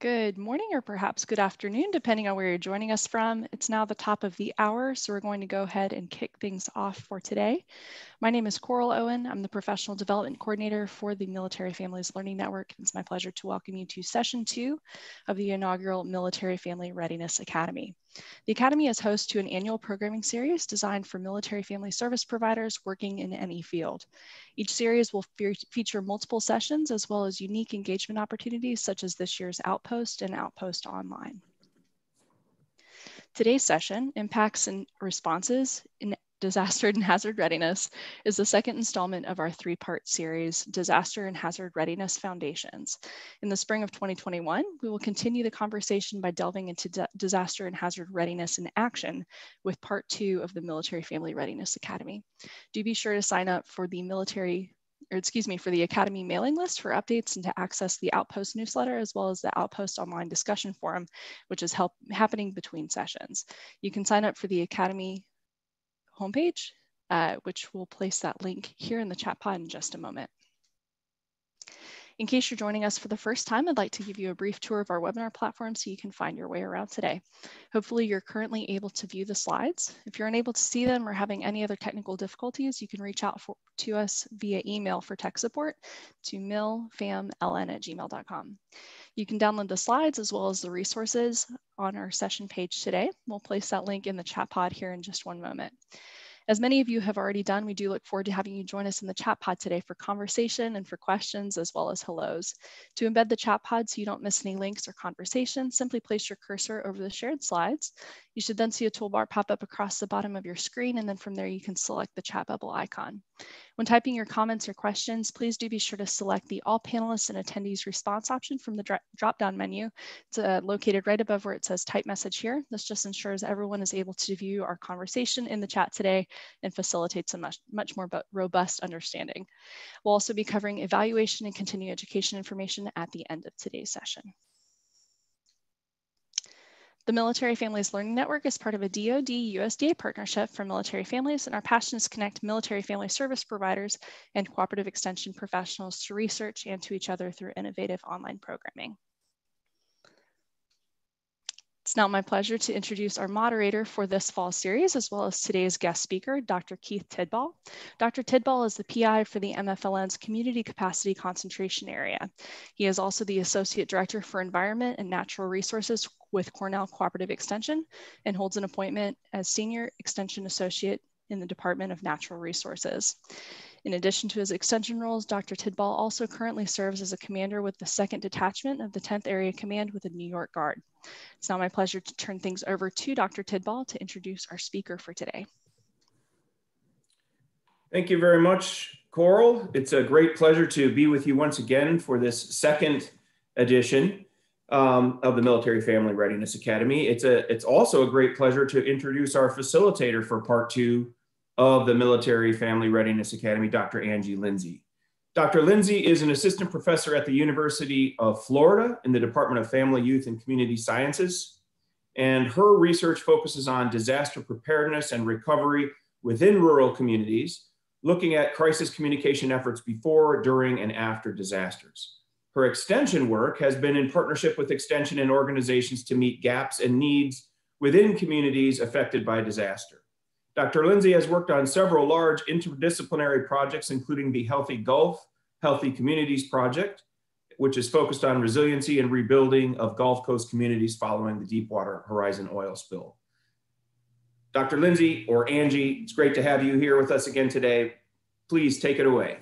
Good morning or perhaps good afternoon, depending on where you're joining us from. It's now the top of the hour, so we're going to go ahead and kick things off for today. My name is Coral Owen. I'm the Professional Development Coordinator for the Military Families Learning Network. It's my pleasure to welcome you to session two of the inaugural Military Family Readiness Academy. The Academy is host to an annual programming series designed for military family service providers working in any field. Each series will fe feature multiple sessions as well as unique engagement opportunities such as this year's Outpost and Outpost Online. Today's session, Impacts and Responses in Disaster and Hazard Readiness is the second installment of our three-part series, Disaster and Hazard Readiness Foundations. In the spring of 2021, we will continue the conversation by delving into disaster and hazard readiness in action with part two of the Military Family Readiness Academy. Do be sure to sign up for the military or excuse me, for the Academy mailing list for updates and to access the Outpost newsletter, as well as the Outpost online discussion forum, which is help, happening between sessions. You can sign up for the Academy homepage, uh, which we'll place that link here in the chat pod in just a moment. In case you're joining us for the first time, I'd like to give you a brief tour of our webinar platform so you can find your way around today. Hopefully you're currently able to view the slides. If you're unable to see them or having any other technical difficulties, you can reach out for, to us via email for tech support to milfamln at gmail.com. You can download the slides as well as the resources on our session page today. We'll place that link in the chat pod here in just one moment. As many of you have already done, we do look forward to having you join us in the chat pod today for conversation and for questions as well as hellos. To embed the chat pod so you don't miss any links or conversation, simply place your cursor over the shared slides. You should then see a toolbar pop up across the bottom of your screen and then from there you can select the chat bubble icon. When typing your comments or questions, please do be sure to select the all panelists and attendees response option from the drop-down menu. It's uh, located right above where it says type message here. This just ensures everyone is able to view our conversation in the chat today and facilitates a much, much more robust understanding. We'll also be covering evaluation and continuing education information at the end of today's session. The Military Families Learning Network is part of a DoD USDA partnership for military families, and our passion is to connect military family service providers and cooperative extension professionals to research and to each other through innovative online programming. It's now my pleasure to introduce our moderator for this fall series, as well as today's guest speaker, Dr. Keith Tidball. Dr. Tidball is the PI for the MFLN's Community Capacity Concentration Area. He is also the Associate Director for Environment and Natural Resources with Cornell Cooperative Extension and holds an appointment as Senior Extension Associate in the Department of Natural Resources. In addition to his extension roles, Dr. Tidball also currently serves as a commander with the 2nd Detachment of the 10th Area Command with the New York Guard. It's now my pleasure to turn things over to Dr. Tidball to introduce our speaker for today. Thank you very much, Coral. It's a great pleasure to be with you once again for this second edition um, of the Military Family Readiness Academy. It's, a, it's also a great pleasure to introduce our facilitator for part two of the Military Family Readiness Academy, Dr. Angie Lindsey. Dr. Lindsey is an assistant professor at the University of Florida in the Department of Family, Youth, and Community Sciences. And her research focuses on disaster preparedness and recovery within rural communities, looking at crisis communication efforts before, during, and after disasters. Her extension work has been in partnership with extension and organizations to meet gaps and needs within communities affected by disaster. Dr. Lindsey has worked on several large interdisciplinary projects, including the Healthy Gulf, Healthy Communities Project, which is focused on resiliency and rebuilding of Gulf Coast communities following the Deepwater Horizon oil spill. Dr. Lindsey or Angie, it's great to have you here with us again today. Please take it away.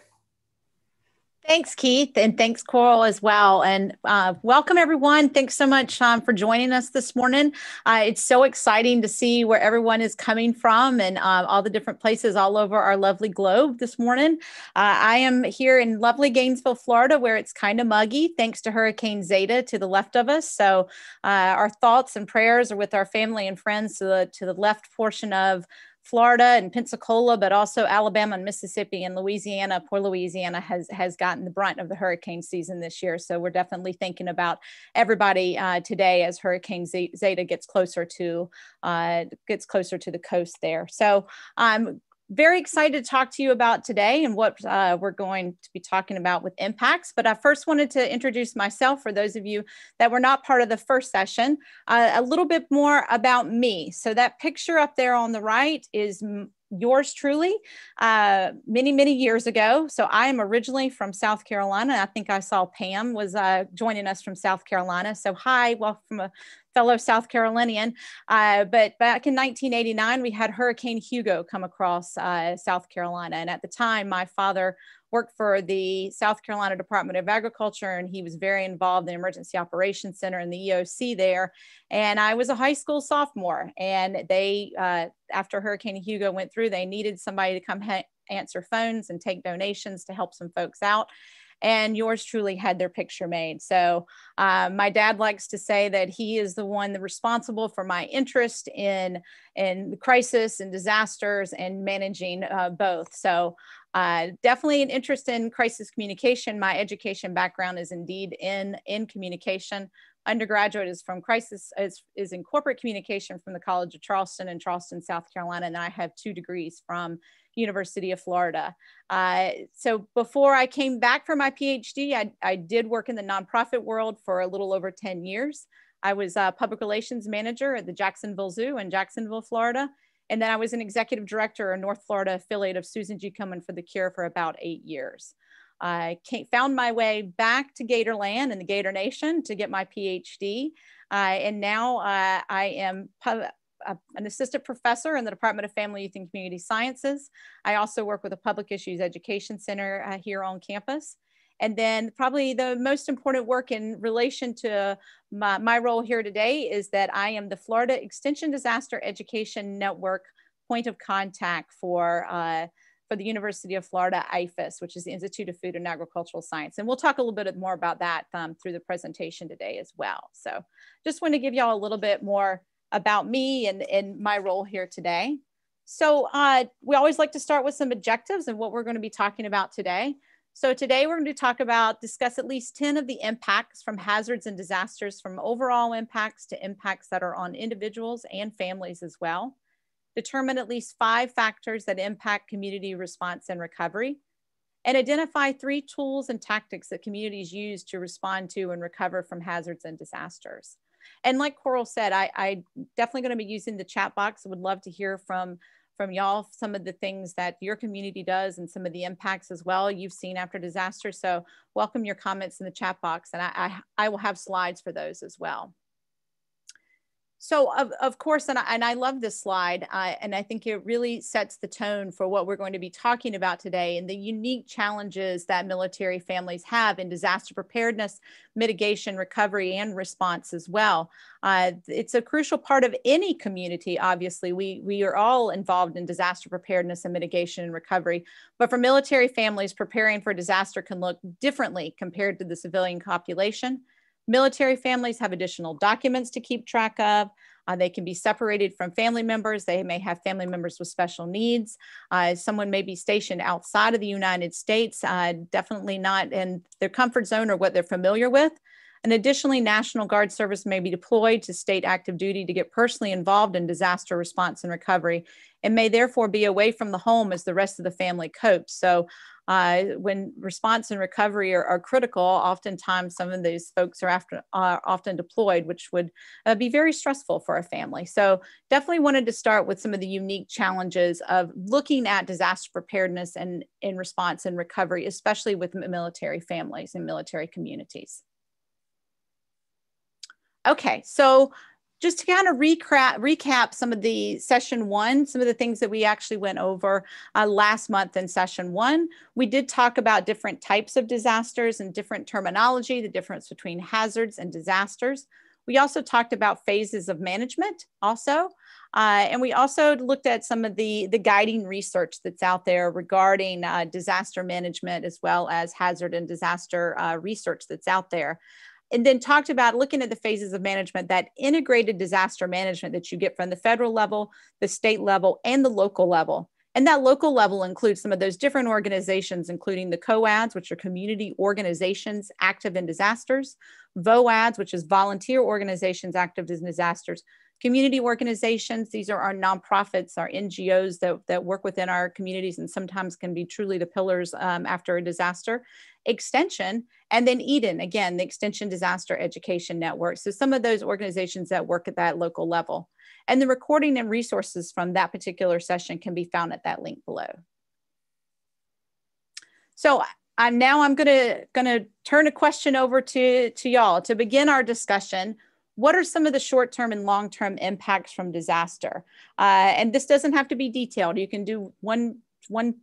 Thanks, Keith, and thanks, Coral, as well. And uh, welcome, everyone. Thanks so much um, for joining us this morning. Uh, it's so exciting to see where everyone is coming from and uh, all the different places all over our lovely globe this morning. Uh, I am here in lovely Gainesville, Florida, where it's kind of muggy, thanks to Hurricane Zeta to the left of us. So uh, our thoughts and prayers are with our family and friends to the, to the left portion of Florida and Pensacola, but also Alabama and Mississippi and Louisiana. Poor Louisiana has has gotten the brunt of the hurricane season this year, so we're definitely thinking about everybody uh, today as Hurricane Zeta gets closer to uh, gets closer to the coast there. So um, very excited to talk to you about today and what uh, we're going to be talking about with impacts. But I first wanted to introduce myself for those of you that were not part of the first session, uh, a little bit more about me. So that picture up there on the right is yours truly uh, many, many years ago. So I am originally from South Carolina. I think I saw Pam was uh, joining us from South Carolina. So hi, welcome from a fellow South Carolinian. Uh, but back in 1989, we had Hurricane Hugo come across uh, South Carolina. And at the time, my father worked for the South Carolina Department of Agriculture, and he was very involved in the Emergency Operations Center and the EOC there. And I was a high school sophomore, and they, uh, after Hurricane Hugo went through, they needed somebody to come ha- answer phones and take donations to help some folks out and yours truly had their picture made. So uh, my dad likes to say that he is the one responsible for my interest in in crisis and disasters and managing uh, both. So uh, definitely an interest in crisis communication. My education background is indeed in, in communication. Undergraduate is from crisis, is, is in corporate communication from the College of Charleston in Charleston, South Carolina. And I have two degrees from University of Florida. Uh, so before I came back for my PhD, I, I did work in the nonprofit world for a little over 10 years. I was a public relations manager at the Jacksonville Zoo in Jacksonville, Florida. And then I was an executive director, a North Florida affiliate of Susan G. Komen for the Cure for about eight years. I came, found my way back to Gatorland and the Gator Nation to get my PhD. Uh, and now uh, I am pu- an assistant professor in the Department of Family, Youth, and Community Sciences. I also work with the Public Issues Education Center uh, here on campus. And then probably the most important work in relation to my, my role here today is that I am the Florida Extension Disaster Education Network point of contact for uh, for the University of Florida IFAS, which is the Institute of Food and Agricultural Science. And we'll talk a little bit more about that um, through the presentation today as well. So just want to give y'all a little bit more about me and, and my role here today. So uh, we always like to start with some objectives and what we're going to be talking about today. So today we're going to talk about, discuss at least 10 of the impacts from hazards and disasters from overall impacts to impacts that are on individuals and families as well. Determine at least five factors that impact community response and recovery. And identify three tools and tactics that communities use to respond to and recover from hazards and disasters. And like Coral said, I, I definitely going to be using the chat box. Would love to hear from from y'all some of the things that your community does and some of the impacts as well you've seen after disaster. So welcome your comments in the chat box and I, I, I will have slides for those as well. So of, of course, and I, and I love this slide, uh, and I think it really sets the tone for what we're going to be talking about today and the unique challenges that military families have in disaster preparedness, mitigation, recovery, and response as well. Uh, it's a crucial part of any community, obviously. We, we are all involved in disaster preparedness and mitigation and recovery, but for military families, preparing for disaster can look differently compared to the civilian population. Military families have additional documents to keep track of. Uh, they can be separated from family members. They may have family members with special needs. Uh, someone may be stationed outside of the United States, uh, definitely not in their comfort zone or what they're familiar with. And additionally, National Guard service may be deployed to state active duty to get personally involved in disaster response and recovery and may therefore be away from the home as the rest of the family copes. So uh, when response and recovery are, are, critical, oftentimes some of these folks are after, often deployed, which would uh, be very stressful for a family. So definitely wanted to start with some of the unique challenges of looking at disaster preparedness and in response and recovery, especially with military families and military communities. Okay, so just to kind of recap, recap some of the session one, some of the things that we actually went over uh, last month in session one. We did talk about different types of disasters and different terminology, the difference between hazards and disasters. We also talked about phases of management also. Uh, and we also looked at some of the, the guiding research that's out there regarding uh, disaster management as well as hazard and disaster uh, research that's out there and then talked about looking at the phases of management that integrated disaster management that you get from the federal level, the state level, and the local level. And that local level includes some of those different organizations, including the COADs, which are community organizations active in disasters, VOADs, which is volunteer organizations active in disasters, Community organizations, these are our nonprofits, our NGOs that, that work within our communities and sometimes can be truly the pillars um, after a disaster. Extension, and then EDEN, again, the Extension Disaster Education Network. So some of those organizations that work at that local level. And the recording and resources from that particular session can be found at that link below. So I'm now I'm gonna gonna turn a question over to to y'all to begin our discussion. What are some of the short-term and long-term impacts from disaster? Uh, and this doesn't have to be detailed. You can do one one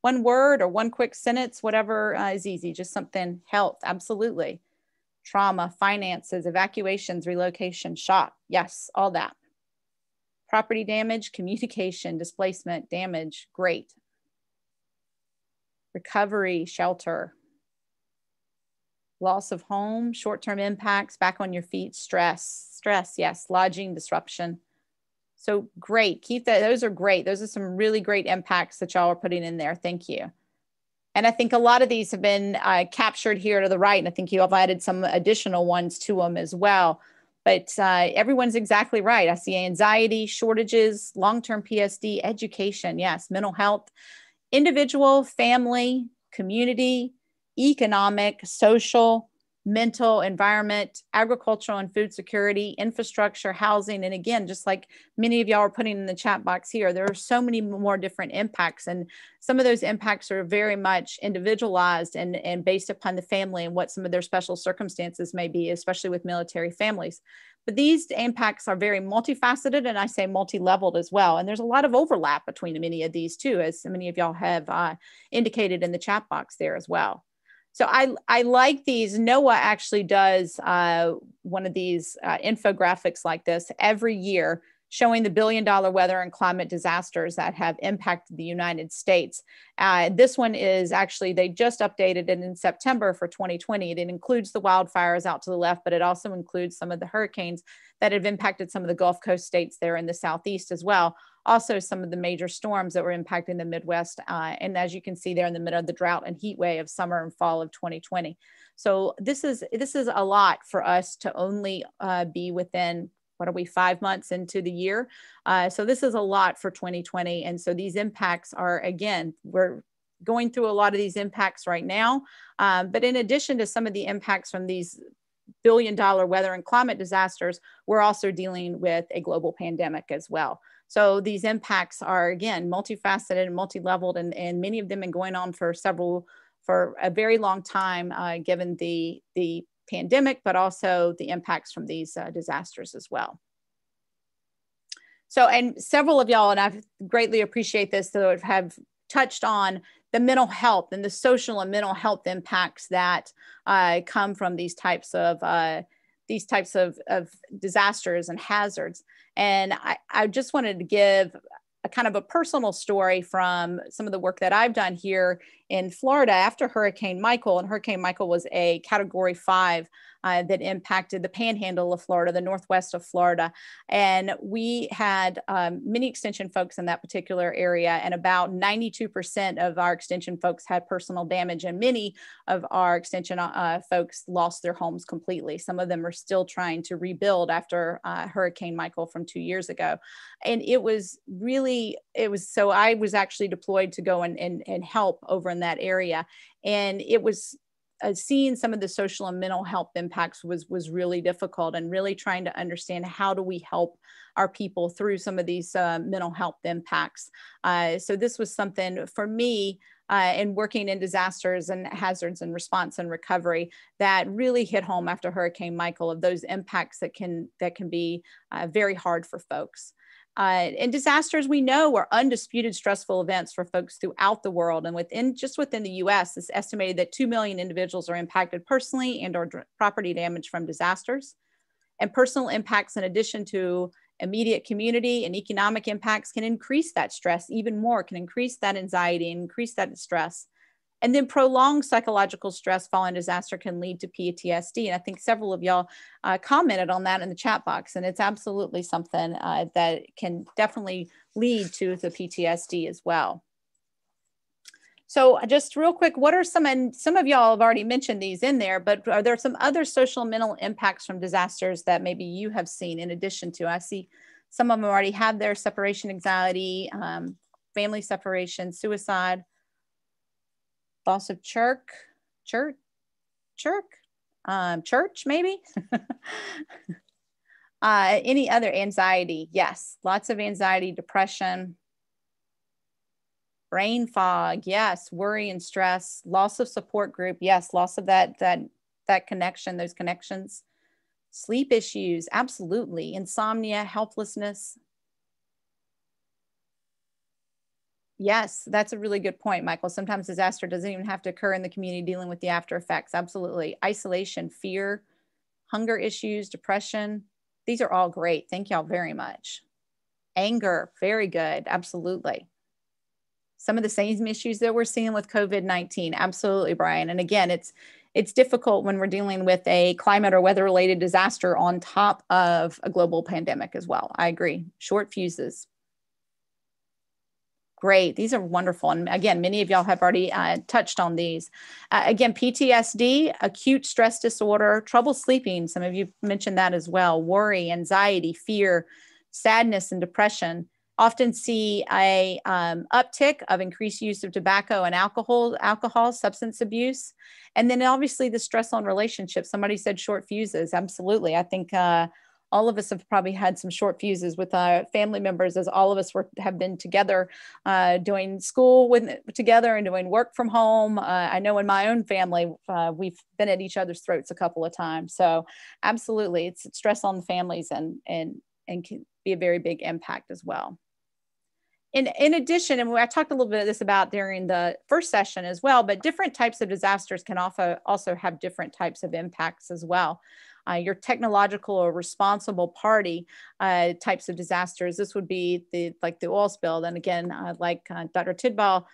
one word or one quick sentence, whatever uh, is easy. Just something health, absolutely. Trauma, finances, evacuations, relocation, shock. Yes, all that. Property damage, communication, displacement, damage. Great recovery, shelter, loss of home, short term impacts, back on your feet, stress, stress, yes, lodging disruption. So great. Keep that. Those are great. Those are some really great impacts that y'all are putting in there. Thank you. And I think a lot of these have been uh, captured here to the right. And I think you have added some additional ones to them as well. But uh, everyone's exactly right. I see anxiety, shortages, long term PSD, education, yes, mental health individual, family, community, economic, social, mental, environment, agricultural and food security, infrastructure, housing. And again, just like many of y'all are putting in the chat box here, there are so many more different impacts. And some of those impacts are very much individualized and, and based upon the family and what some of their special circumstances may be, especially with military families. But these impacts are very multifaceted and I say multi-leveled as well. And there's a lot of overlap between many of these too, as many of y'all have uh, indicated in the chat box there as well. So I, I like these. NOAA actually does uh, one of these uh, infographics like this every year showing the billion dollar weather and climate disasters that have impacted the United States. Uh, this one is actually, they just updated it in September for 2020. It includes the wildfires out to the left, but it also includes some of the hurricanes that have impacted some of the Gulf Coast states there in the Southeast as well. Also, some of the major storms that were impacting the Midwest. Uh, and as you can see there in the middle of the drought and heat wave of summer and fall of 2020. So this is, this is a lot for us to only uh, be within what are we five months into the year? Uh, so this is a lot for 2020 and so these impacts are again we're going through a lot of these impacts right now. Um, but in addition to some of the impacts from these billion dollar weather and climate disasters we're also dealing with a global pandemic as well. So these impacts are again multifaceted and multi-leveled and, and many of them have been going on for several for a very long time uh, given the the pandemic, but also the impacts from these uh, disasters as well. So, and several of y'all, and I greatly appreciate this, that have touched on the mental health and the social and mental health impacts that uh, come from these types of uh, these types of, of disasters and hazards. And I, I just wanted to give a kind of a personal story from some of the work that I've done here in Florida after Hurricane Michael. And Hurricane Michael was a category five uh, that impacted the panhandle of Florida, the northwest of Florida. And we had um, many extension folks in that particular area, and about 92% of our extension folks had personal damage, and many of our extension uh, folks lost their homes completely. Some of them are still trying to rebuild after uh, Hurricane Michael from two years ago. And it was really, it was so I was actually deployed to go and, and, and help over in that area. And it was uh, seeing some of the social and mental health impacts was was really difficult and really trying to understand how do we help our people through some of these uh, mental health impacts uh, so this was something for me uh, in working in disasters and hazards and response and recovery that really hit home after hurricane michael of those impacts that can that can be uh, very hard for folks uh, and disasters we know are undisputed stressful events for folks throughout the world. And within just within the US, it's estimated that 2 million individuals are impacted personally and or property damage from disasters. And personal impacts in addition to immediate community and economic impacts can increase that stress even more, can increase that anxiety increase that stress. And then prolonged psychological stress following disaster can lead to PTSD. And I think several of y'all uh, commented on that in the chat box. And it's absolutely something uh, that can definitely lead to the PTSD as well. So just real quick, what are some, and some of y'all have already mentioned these in there, but are there some other social mental impacts from disasters that maybe you have seen in addition to, I see some of them already have their separation anxiety, um, family separation, suicide, loss of church, church, church, um, church maybe. uh, any other anxiety? Yes, lots of anxiety, depression, brain fog yes worry and stress loss of support group yes loss of that that that connection those connections sleep issues absolutely insomnia helplessness yes that's a really good point michael sometimes disaster doesn't even have to occur in the community dealing with the after effects absolutely isolation fear hunger issues depression these are all great thank y'all very much anger very good absolutely some of the same issues that we're seeing with COVID-19. Absolutely, Brian. And again, it's it's difficult when we're dealing with a climate or weather related disaster on top of a global pandemic as well. I agree. Short fuses. Great. These are wonderful. And again, many of y'all have already uh, touched on these. Uh, again, PTSD, acute stress disorder, trouble sleeping. Some of you mentioned that as well. Worry, anxiety, fear, sadness, and depression often see a um, uptick of increased use of tobacco and alcohol, alcohol, substance abuse, and then obviously the stress on relationships. Somebody said short fuses. Absolutely, I think uh, all of us have probably had some short fuses with uh, family members, as all of us were have been together, uh, doing school with together and doing work from home. Uh, I know in my own family, uh, we've been at each other's throats a couple of times. So absolutely, it's stress on the families and and and can be a very big impact as well in, in addition, and I talked a little bit of this about during the first session as well, but different types of disasters can also, also have different types of impacts as well. Uh, your technological or responsible party uh, types of disasters, this would be the like the oil spill. And again, uh, like uh, Dr. Tidball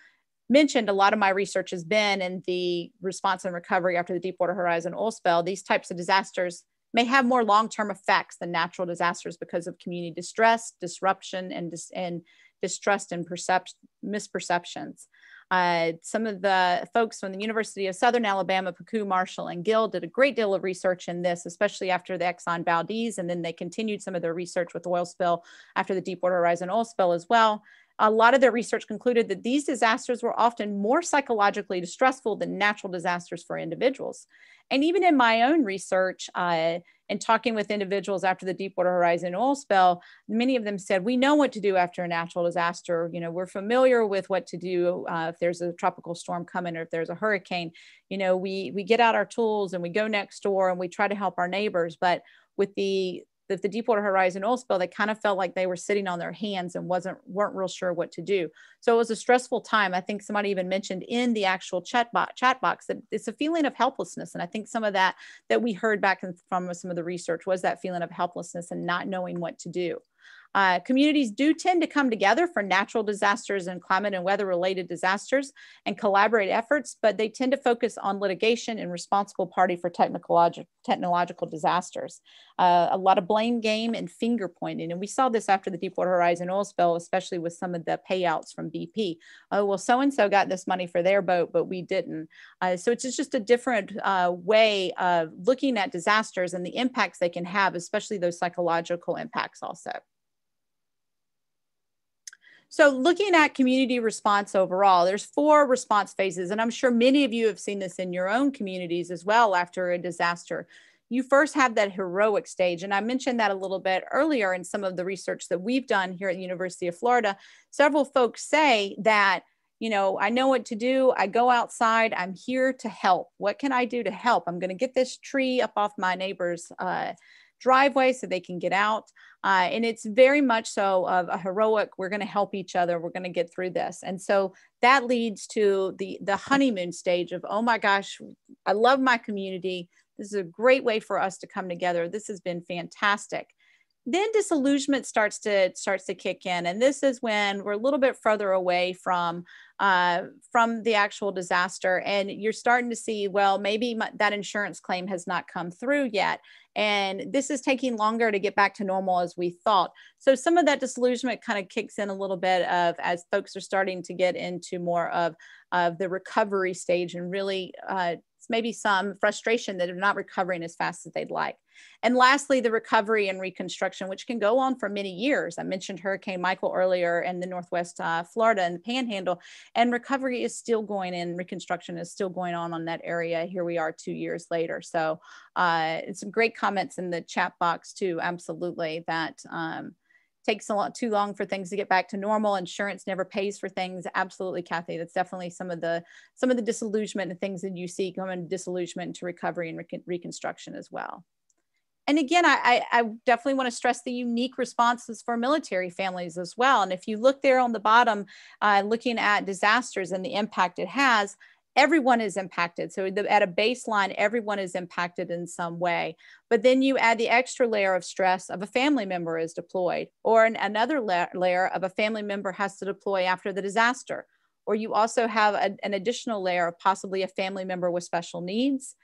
mentioned, a lot of my research has been in the response and recovery after the Deepwater Horizon oil spill. These types of disasters may have more long-term effects than natural disasters because of community distress, disruption, and, dis- and distrust and percept- misperceptions. Uh, some of the folks from the University of Southern Alabama, Picou, Marshall, and Gill did a great deal of research in this, especially after the Exxon Valdez, and then they continued some of their research with oil spill after the Deepwater Horizon oil spill as well. A lot of their research concluded that these disasters were often more psychologically distressful than natural disasters for individuals. And even in my own research uh, and talking with individuals after the Deepwater Horizon oil spill, many of them said, We know what to do after a natural disaster. You know, we're familiar with what to do uh, if there's a tropical storm coming or if there's a hurricane. You know, we, we get out our tools and we go next door and we try to help our neighbors. But with the that the Deepwater Horizon oil spill, they kind of felt like they were sitting on their hands and wasn't weren't real sure what to do. So it was a stressful time. I think somebody even mentioned in the actual chat box, chat box that it's a feeling of helplessness, and I think some of that that we heard back from some of the research was that feeling of helplessness and not knowing what to do. Uh, communities do tend to come together for natural disasters and climate and weather related disasters and collaborate efforts, but they tend to focus on litigation and responsible party for technological, technological disasters. Uh, a lot of blame game and finger pointing. And we saw this after the Deepwater Horizon oil spill, especially with some of the payouts from BP. Oh, well, so and so got this money for their boat, but we didn't. Uh, so it's just a different uh, way of looking at disasters and the impacts they can have, especially those psychological impacts also. So looking at community response overall, there's four response phases, and I'm sure many of you have seen this in your own communities as well after a disaster. You first have that heroic stage, and I mentioned that a little bit earlier in some of the research that we've done here at the University of Florida. Several folks say that you know, I know what to do. I go outside. I'm here to help. What can I do to help? I'm going to get this tree up off my neighbor's uh, driveway so they can get out. Uh, and it's very much so of a heroic, we're going to help each other. We're going to get through this. And so that leads to the, the honeymoon stage of, oh my gosh, I love my community. This is a great way for us to come together. This has been fantastic. Then disillusionment starts to starts to kick in and this is when we're a little bit further away from uh, from the actual disaster and you're starting to see well maybe my, that insurance claim has not come through yet and this is taking longer to get back to normal as we thought so some of that disillusionment kind of kicks in a little bit of as folks are starting to get into more of of the recovery stage and really uh, maybe some frustration that they're not recovering as fast as they'd like. And lastly, the recovery and reconstruction, which can go on for many years. I mentioned Hurricane Michael earlier in the Northwest uh, Florida and the Panhandle, and recovery is still going in, reconstruction is still going on on that area. Here we are two years later. So uh, some great comments in the chat box too, absolutely, that um, takes a lot too long for things to get back to normal insurance never pays for things absolutely kathy that's definitely some of the some of the disillusionment and things that you see coming disillusionment to recovery and reconstruction as well and again I, I definitely want to stress the unique responses for military families as well and if you look there on the bottom uh, looking at disasters and the impact it has everyone is impacted. So the, at a baseline, everyone is impacted in some way. But then you add the extra layer of stress of a family member is deployed, or an, another la layer of a family member has to deploy after the disaster. Or you also have a, an additional layer of possibly a family member with special needs,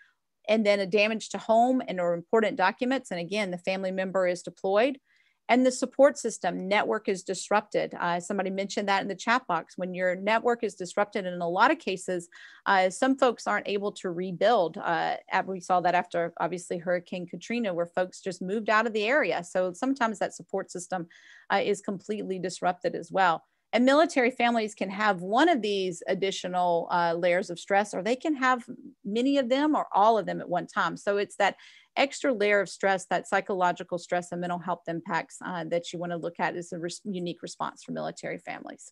and then a damage to home and or important documents. And again, the family member is deployed. And the support system network is disrupted. Uh, somebody mentioned that in the chat box. When your network is disrupted and in a lot of cases uh, some folks aren't able to rebuild. Uh, we saw that after obviously hurricane katrina where folks just moved out of the area. So sometimes that support system uh, is completely disrupted as well and military families can have one of these additional uh, layers of stress, or they can have many of them or all of them at one time. So it's that extra layer of stress, that psychological stress and mental health impacts uh, that you want to look at as a res unique response for military families.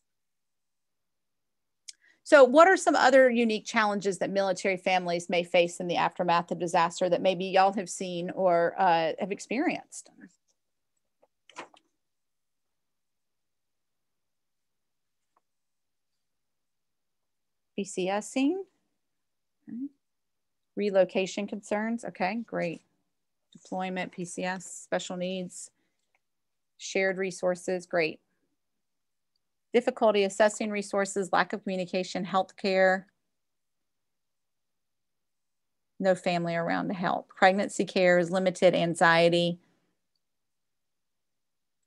So what are some other unique challenges that military families may face in the aftermath of disaster that maybe y'all have seen or uh, have experienced? PCS scene? Okay. Relocation concerns, okay, great deployment, PCS, special needs, shared resources, great. Difficulty assessing resources, lack of communication, healthcare, no family around to help. Pregnancy care is limited, anxiety,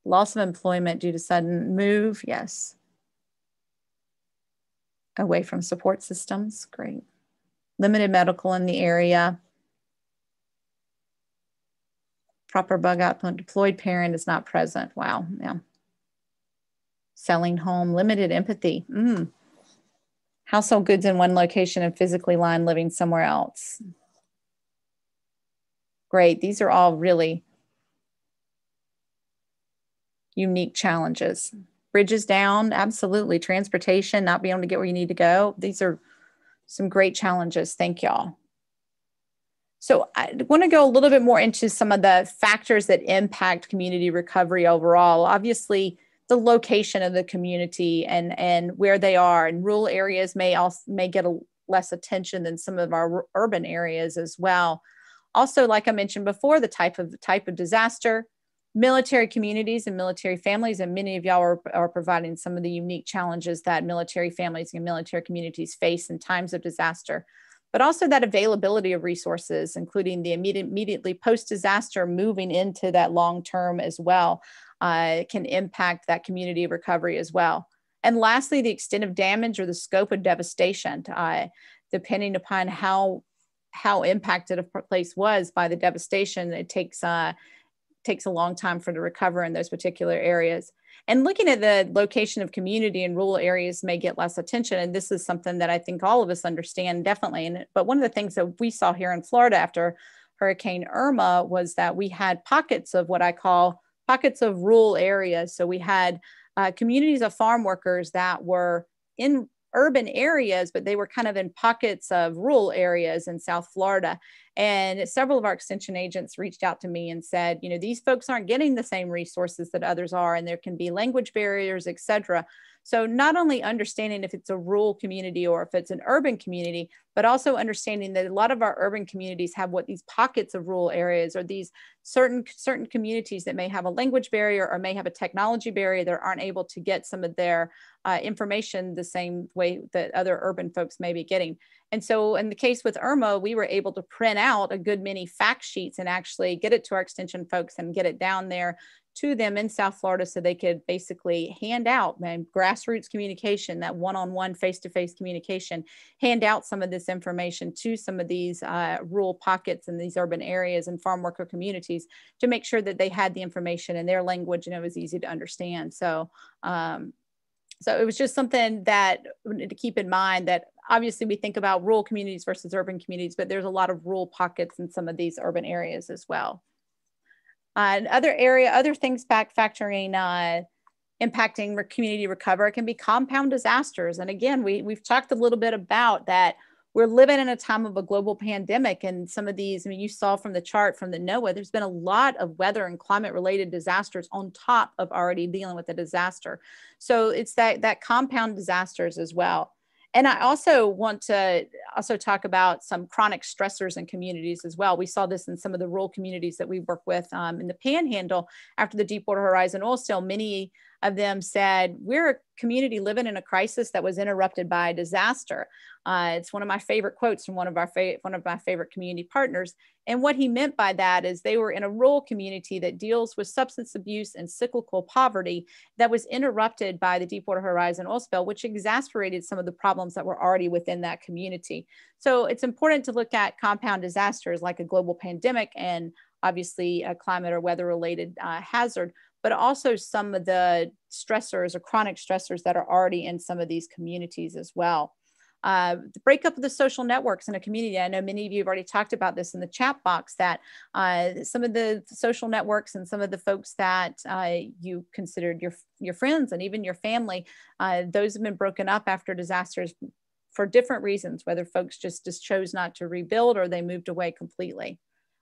loss of employment due to sudden move, yes. Away from support systems, great. Limited medical in the area, proper bug out deployed parent is not present. Wow. Yeah. Selling home, limited empathy. Mm. Household goods in one location and physically line living somewhere else. Great. These are all really unique challenges. Bridges down, absolutely. Transportation, not being able to get where you need to go. These are some great challenges. Thank y'all. So I want to go a little bit more into some of the factors that impact community recovery overall. Obviously, the location of the community and and where they are, and rural areas may also may get a less attention than some of our urban areas as well. Also, like I mentioned before, the type of type of disaster, military communities and military families, and many of y'all are, are providing some of the unique challenges that military families and military communities face in times of disaster but also that availability of resources, including the immediate, immediately post disaster moving into that long term as well, uh, can impact that community recovery as well. And lastly, the extent of damage or the scope of devastation, uh, depending upon how how impacted a place was by the devastation, it takes uh, takes a long time for to recover in those particular areas. And looking at the location of community in rural areas may get less attention. And this is something that I think all of us understand definitely. And, but one of the things that we saw here in Florida after Hurricane Irma was that we had pockets of what I call pockets of rural areas. So we had uh, communities of farm workers that were in urban areas, but they were kind of in pockets of rural areas in South Florida. And several of our extension agents reached out to me and said, you know, these folks aren't getting the same resources that others are, and there can be language barriers, et cetera. So not only understanding if it's a rural community or if it's an urban community, but also understanding that a lot of our urban communities have what these pockets of rural areas or these certain certain communities that may have a language barrier or may have a technology barrier that aren't able to get some of their uh, information the same way that other urban folks may be getting. And so in the case with Irma, we were able to print out a good many fact sheets and actually get it to our extension folks and get it down there to them in South Florida so they could basically hand out man, grassroots communication, that one on one face to face communication, hand out some of this information to some of these uh, rural pockets in these urban areas and farm worker communities to make sure that they had the information in their language and it was easy to understand. So, um, so it was just something that to keep in mind that obviously we think about rural communities versus urban communities, but there's a lot of rural pockets in some of these urban areas as well. Uh, other area, other things back factoring uh, impacting community recovery can be compound disasters. And again, we, we've talked a little bit about that. We're living in a time of a global pandemic, and some of these, I mean, you saw from the chart from the NOAA, there's been a lot of weather and climate related disasters on top of already dealing with a disaster. So it's that that compound disasters as well. And I also want to also talk about some chronic stressors in communities as well. We saw this in some of the rural communities that we work with um, in the Panhandle after the Deepwater Horizon oil spill. Many of them said, We're a community living in a crisis that was interrupted by a disaster. Uh, it's one of my favorite quotes from one of our fa- one of my favorite community partners. And what he meant by that is they were in a rural community that deals with substance abuse and cyclical poverty that was interrupted by the Deepwater Horizon oil spill, which exacerbated some of the problems that were already within that community. So it's important to look at compound disasters like a global pandemic and obviously a climate or weather related uh, hazard but also some of the stressors or chronic stressors that are already in some of these communities as well. Uh, the breakup of the social networks in a community. I know many of you have already talked about this in the chat box that uh, some of the social networks and some of the folks that uh, you considered your, your friends and even your family, uh, those have been broken up after disasters for different reasons, whether folks just, just chose not to rebuild or they moved away completely.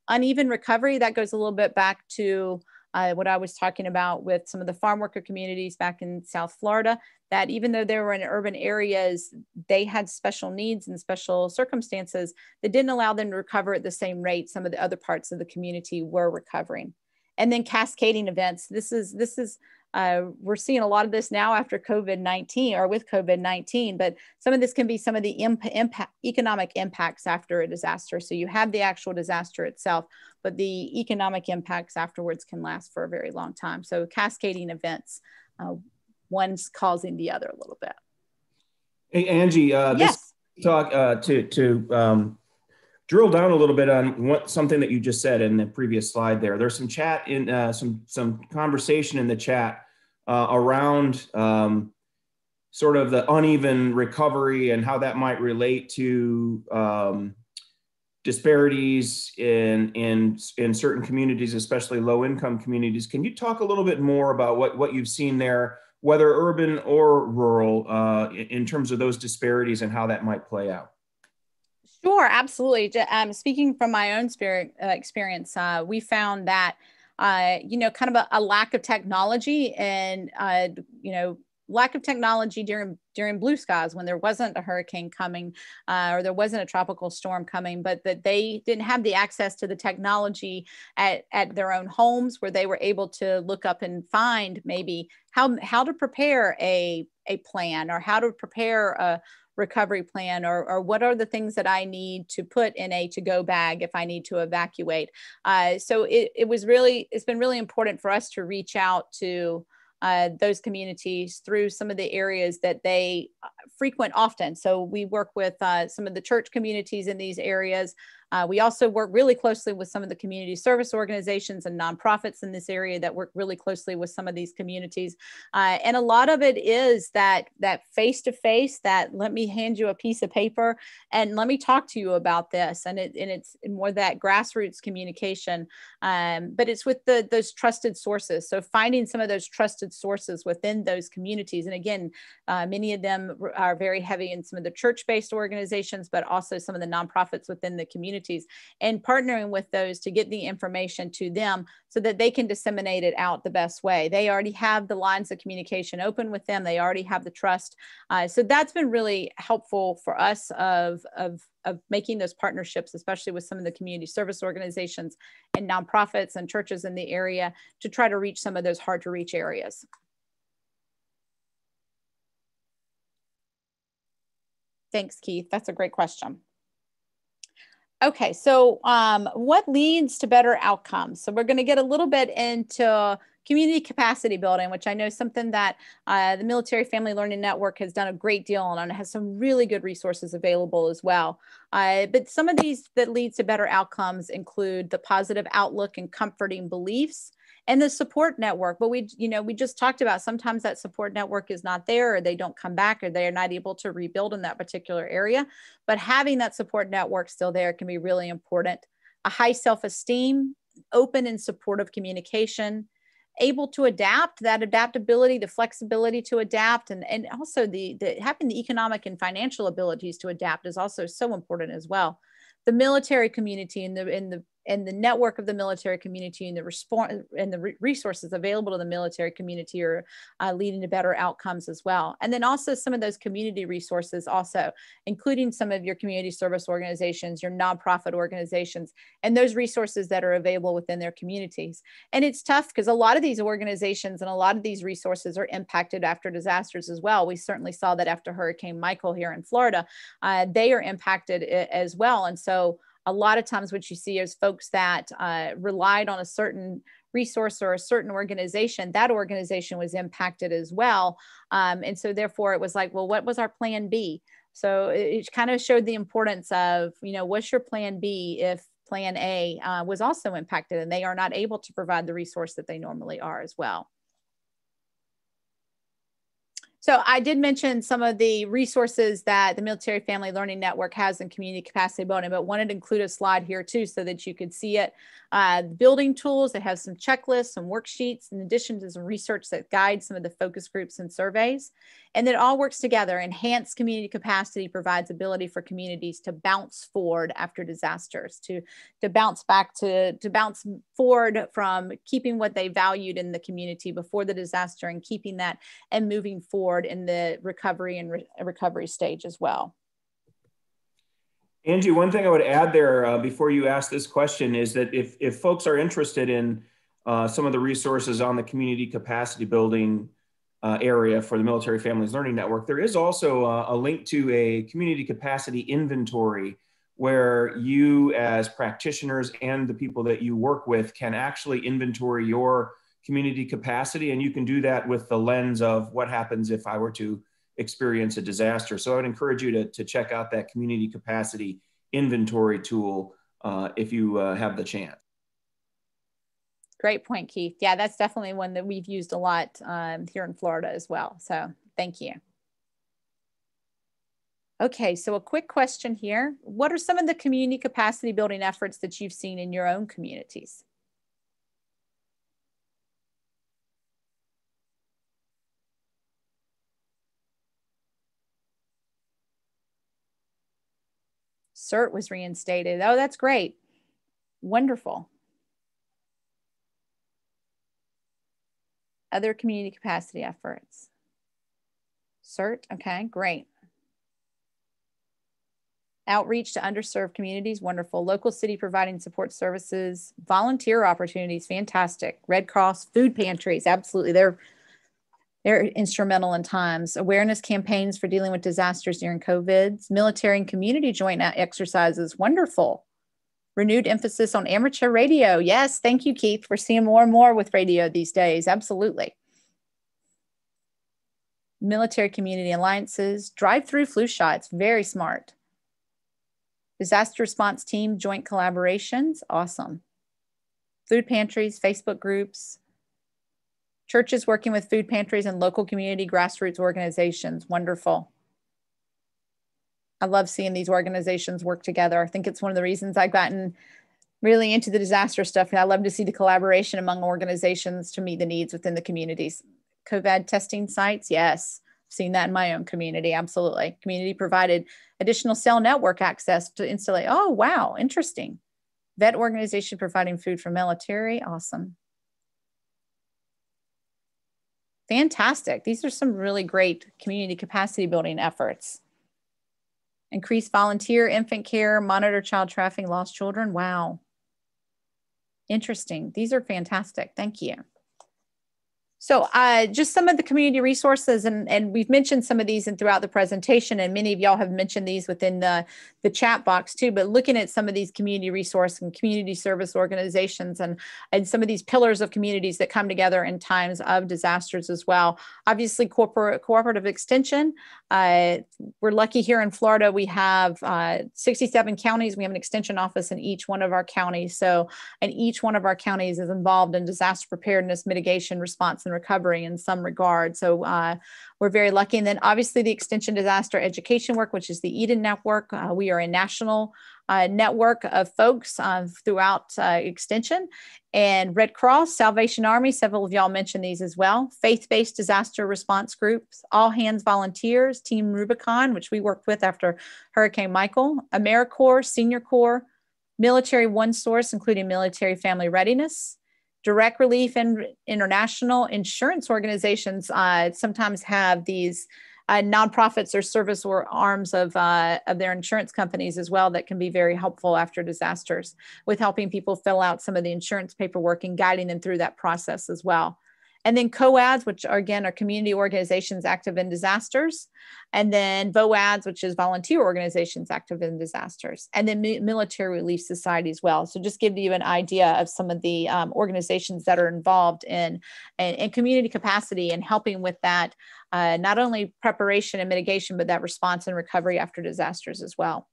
Uneven recovery, that goes a little bit back to uh, what I was talking about with some of the farm worker communities back in South Florida, that even though they were in urban areas, they had special needs and special circumstances that didn't allow them to recover at the same rate some of the other parts of the community were recovering. And then cascading events. This is this is uh, we're seeing a lot of this now after COVID 19 or with COVID 19, but some of this can be some of the imp- impact, economic impacts after a disaster. So you have the actual disaster itself, but the economic impacts afterwards can last for a very long time. So cascading events, uh, one's causing the other a little bit. Hey, Angie, uh, yes. talk uh, to, to um, drill down a little bit on what something that you just said in the previous slide there. There's some chat in uh, some some conversation in the chat uh, around um, sort of the uneven recovery and how that might relate to um, disparities in in in certain communities, especially low income communities. Can you talk a little bit more about what what you've seen there, whether urban or rural, uh, in terms of those disparities and how that might play out? Sure, absolutely. Um, speaking from my own spirit, uh, experience, uh, we found that, uh, you know, kind of a, a lack of technology and, uh, you know, lack of technology during during blue skies when there wasn't a hurricane coming uh, or there wasn't a tropical storm coming but that they didn't have the access to the technology at, at their own homes where they were able to look up and find maybe how how to prepare a a plan or how to prepare a recovery plan or, or what are the things that I need to put in a to go bag if I need to evacuate. Uh, so it, it was really, it's been really important for us to reach out to uh, those communities through some of the areas that they frequent often. So we work with uh, some of the church communities in these areas. Uh, we also work really closely with some of the community service organizations and nonprofits in this area that work really closely with some of these communities. Uh, and a lot of it is that that face to face, that let me hand you a piece of paper and let me talk to you about this. And it and it's more that grassroots communication, um, but it's with the those trusted sources. So finding some of those trusted sources within those communities, and again, uh, many of them are very heavy in some of the church-based organizations, but also some of the nonprofits within the communities and partnering with those to get the information to them so that they can disseminate it out the best way. They already have the lines of communication open with them. They already have the trust. Uh, so that's been really helpful for us of, of, of making those partnerships, especially with some of the community service organizations and nonprofits and churches in the area to try to reach some of those hard to reach areas. Thanks, Keith. That's a great question. Okay, so um, what leads to better outcomes? So we're going to get a little bit into community capacity building, which I know is something that uh, the Military Family Learning Network has done a great deal on and has some really good resources available as well. Uh, but some of these that leads to better outcomes include the positive outlook and comforting beliefs, and the support network but we you know we just talked about sometimes that support network is not there or they don't come back or they're not able to rebuild in that particular area but having that support network still there can be really important. A high self-esteem open and supportive communication able to adapt that adaptability the flexibility to adapt and, and also the, the having the economic and financial abilities to adapt is also so important as well. The military community and the in the and the network of the military community and the response and the re resources available to the military community are uh, leading to better outcomes as well. And then also some of those community resources also, including some of your community service organizations, your nonprofit organizations, and those resources that are available within their communities. And it's tough because a lot of these organizations and a lot of these resources are impacted after disasters as well. We certainly saw that after Hurricane Michael here in Florida, uh, they are impacted eh, as well. And so a lot of times what you see is folks that uh, relied on a certain resource or a certain organization, that organization was impacted as well. Um, and so therefore it was like, well, what was our plan B? So it, it kind of showed the importance of, you know, what's your plan B if plan A uh, was also impacted and they are not able to provide the resource that they normally are as well. So I did mention some of the resources that the Military Family Learning Network has in community capacity building, but wanted to include a slide here too so that you could see it. Uh, building tools that have some checklists, some worksheets, in addition to some research that guides some of the focus groups and surveys. And it all works together. Enhanced community capacity provides ability for communities to bounce forward after disasters, to, to bounce back, to, to bounce forward from keeping what they valued in the community before the disaster and keeping that and moving forward in the recovery and re recovery stage as well. Angie, one thing I would add there uh, before you ask this question is that if, if folks are interested in uh, some of the resources on the community capacity building uh, area for the Military Families Learning Network, there is also a, a link to a community capacity inventory where you as practitioners and the people that you work with can actually inventory your community capacity. And you can do that with the lens of what happens if I were to experience a disaster. So I would encourage you to, to check out that community capacity inventory tool uh, if you uh, have the chance. Great point, Keith. Yeah, that's definitely one that we've used a lot um, here in Florida as well. So thank you. Okay, so a quick question here. What are some of the community capacity building efforts that you've seen in your own communities? CERT was reinstated. Oh, that's great. Wonderful. Other community capacity efforts. CERT, okay, great. Outreach to underserved communities, wonderful. Local city providing support services, volunteer opportunities, fantastic. Red Cross, food pantries, absolutely. They're they're instrumental in times. Awareness campaigns for dealing with disasters during COVID, military and community joint exercises, wonderful. Renewed emphasis on amateur radio. Yes, thank you, Keith. We're seeing more and more with radio these days. Absolutely. Military community alliances, drive through flu shots, very smart. Disaster response team joint collaborations, awesome. Food pantries, Facebook groups, Churches working with food pantries and local community grassroots organizations. Wonderful. I love seeing these organizations work together. I think it's one of the reasons I've gotten really into the disaster stuff. I love to see the collaboration among organizations to meet the needs within the communities. COVID testing sites, yes. seen that in my own community. Absolutely. Community provided additional cell network access to install. Oh, wow. Interesting. Vet organization providing food for military. Awesome. Fantastic. These are some really great community capacity building efforts. Increase volunteer infant care, monitor child trafficking, lost children. Wow. Interesting. These are fantastic. Thank you. So uh, just some of the community resources, and, and we've mentioned some of these and throughout the presentation, and many of y'all have mentioned these within the, the chat box too, but looking at some of these community resource and community service organizations and, and some of these pillars of communities that come together in times of disasters as well. Obviously, corporate cooperative extension. Uh, we're lucky here in Florida, we have uh, 67 counties. We have an extension office in each one of our counties. So, and each one of our counties is involved in disaster preparedness, mitigation, response, and recovery in some regard. So uh, we're very lucky. And then obviously the Extension Disaster Education Work, which is the EDEN Network. Uh, we are a national uh, network of folks uh, throughout uh, Extension and Red Cross, Salvation Army, several of y'all mentioned these as well, faith-based disaster response groups, All Hands Volunteers, Team Rubicon, which we worked with after Hurricane Michael, AmeriCorps, Senior Corps, Military One Source, including Military Family Readiness, direct relief and international insurance organizations uh, sometimes have these uh, nonprofits or service or arms of, uh, of their insurance companies as well that can be very helpful after disasters with helping people fill out some of the insurance paperwork and guiding them through that process as well. And then COADS, which are, again are community organizations active in disasters. And then VOADS, which is volunteer organizations active in disasters. And then military relief society as well. So just give you an idea of some of the um, organizations that are involved in, in, in, community capacity and helping with that, uh, not only preparation and mitigation, but that response and recovery after disasters as well.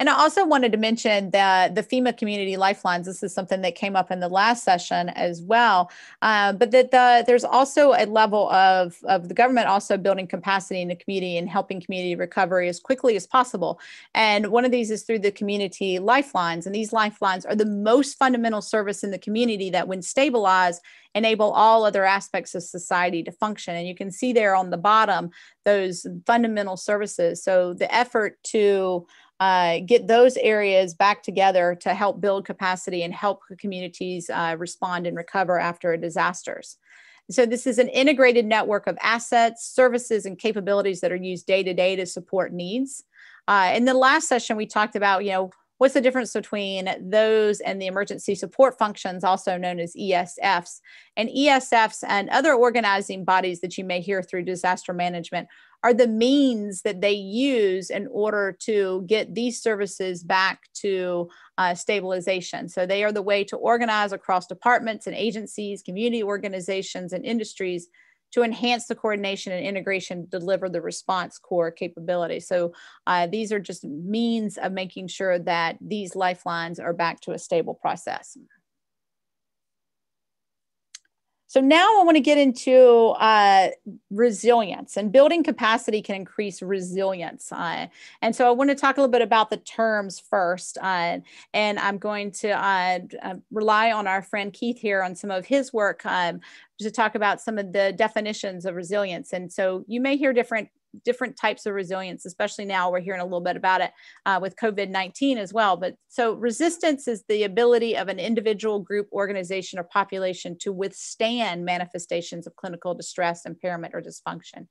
And I also wanted to mention that the FEMA Community Lifelines, this is something that came up in the last session as well, uh, but that the, there's also a level of, of the government also building capacity in the community and helping community recovery as quickly as possible. And one of these is through the community lifelines. And these lifelines are the most fundamental service in the community that when stabilized, enable all other aspects of society to function. And you can see there on the bottom, those fundamental services. So the effort to uh, get those areas back together to help build capacity and help communities uh, respond and recover after disasters. So this is an integrated network of assets, services, and capabilities that are used day to day to support needs. Uh, in the last session, we talked about, you know, what's the difference between those and the emergency support functions, also known as ESFs. And ESFs and other organizing bodies that you may hear through disaster management are the means that they use in order to get these services back to uh, stabilization. So they are the way to organize across departments and agencies, community organizations, and industries to enhance the coordination and integration to deliver the response core capability. So uh, these are just means of making sure that these lifelines are back to a stable process. So now I want to get into uh, resilience and building capacity can increase resilience. Uh, and so I want to talk a little bit about the terms first. Uh, and I'm going to uh, uh, rely on our friend Keith here on some of his work um, to talk about some of the definitions of resilience. And so you may hear different different types of resilience, especially now we're hearing a little bit about it uh, with COVID 19 as well. But so resistance is the ability of an individual, group, organization, or population to withstand manifestations of clinical distress, impairment, or dysfunction.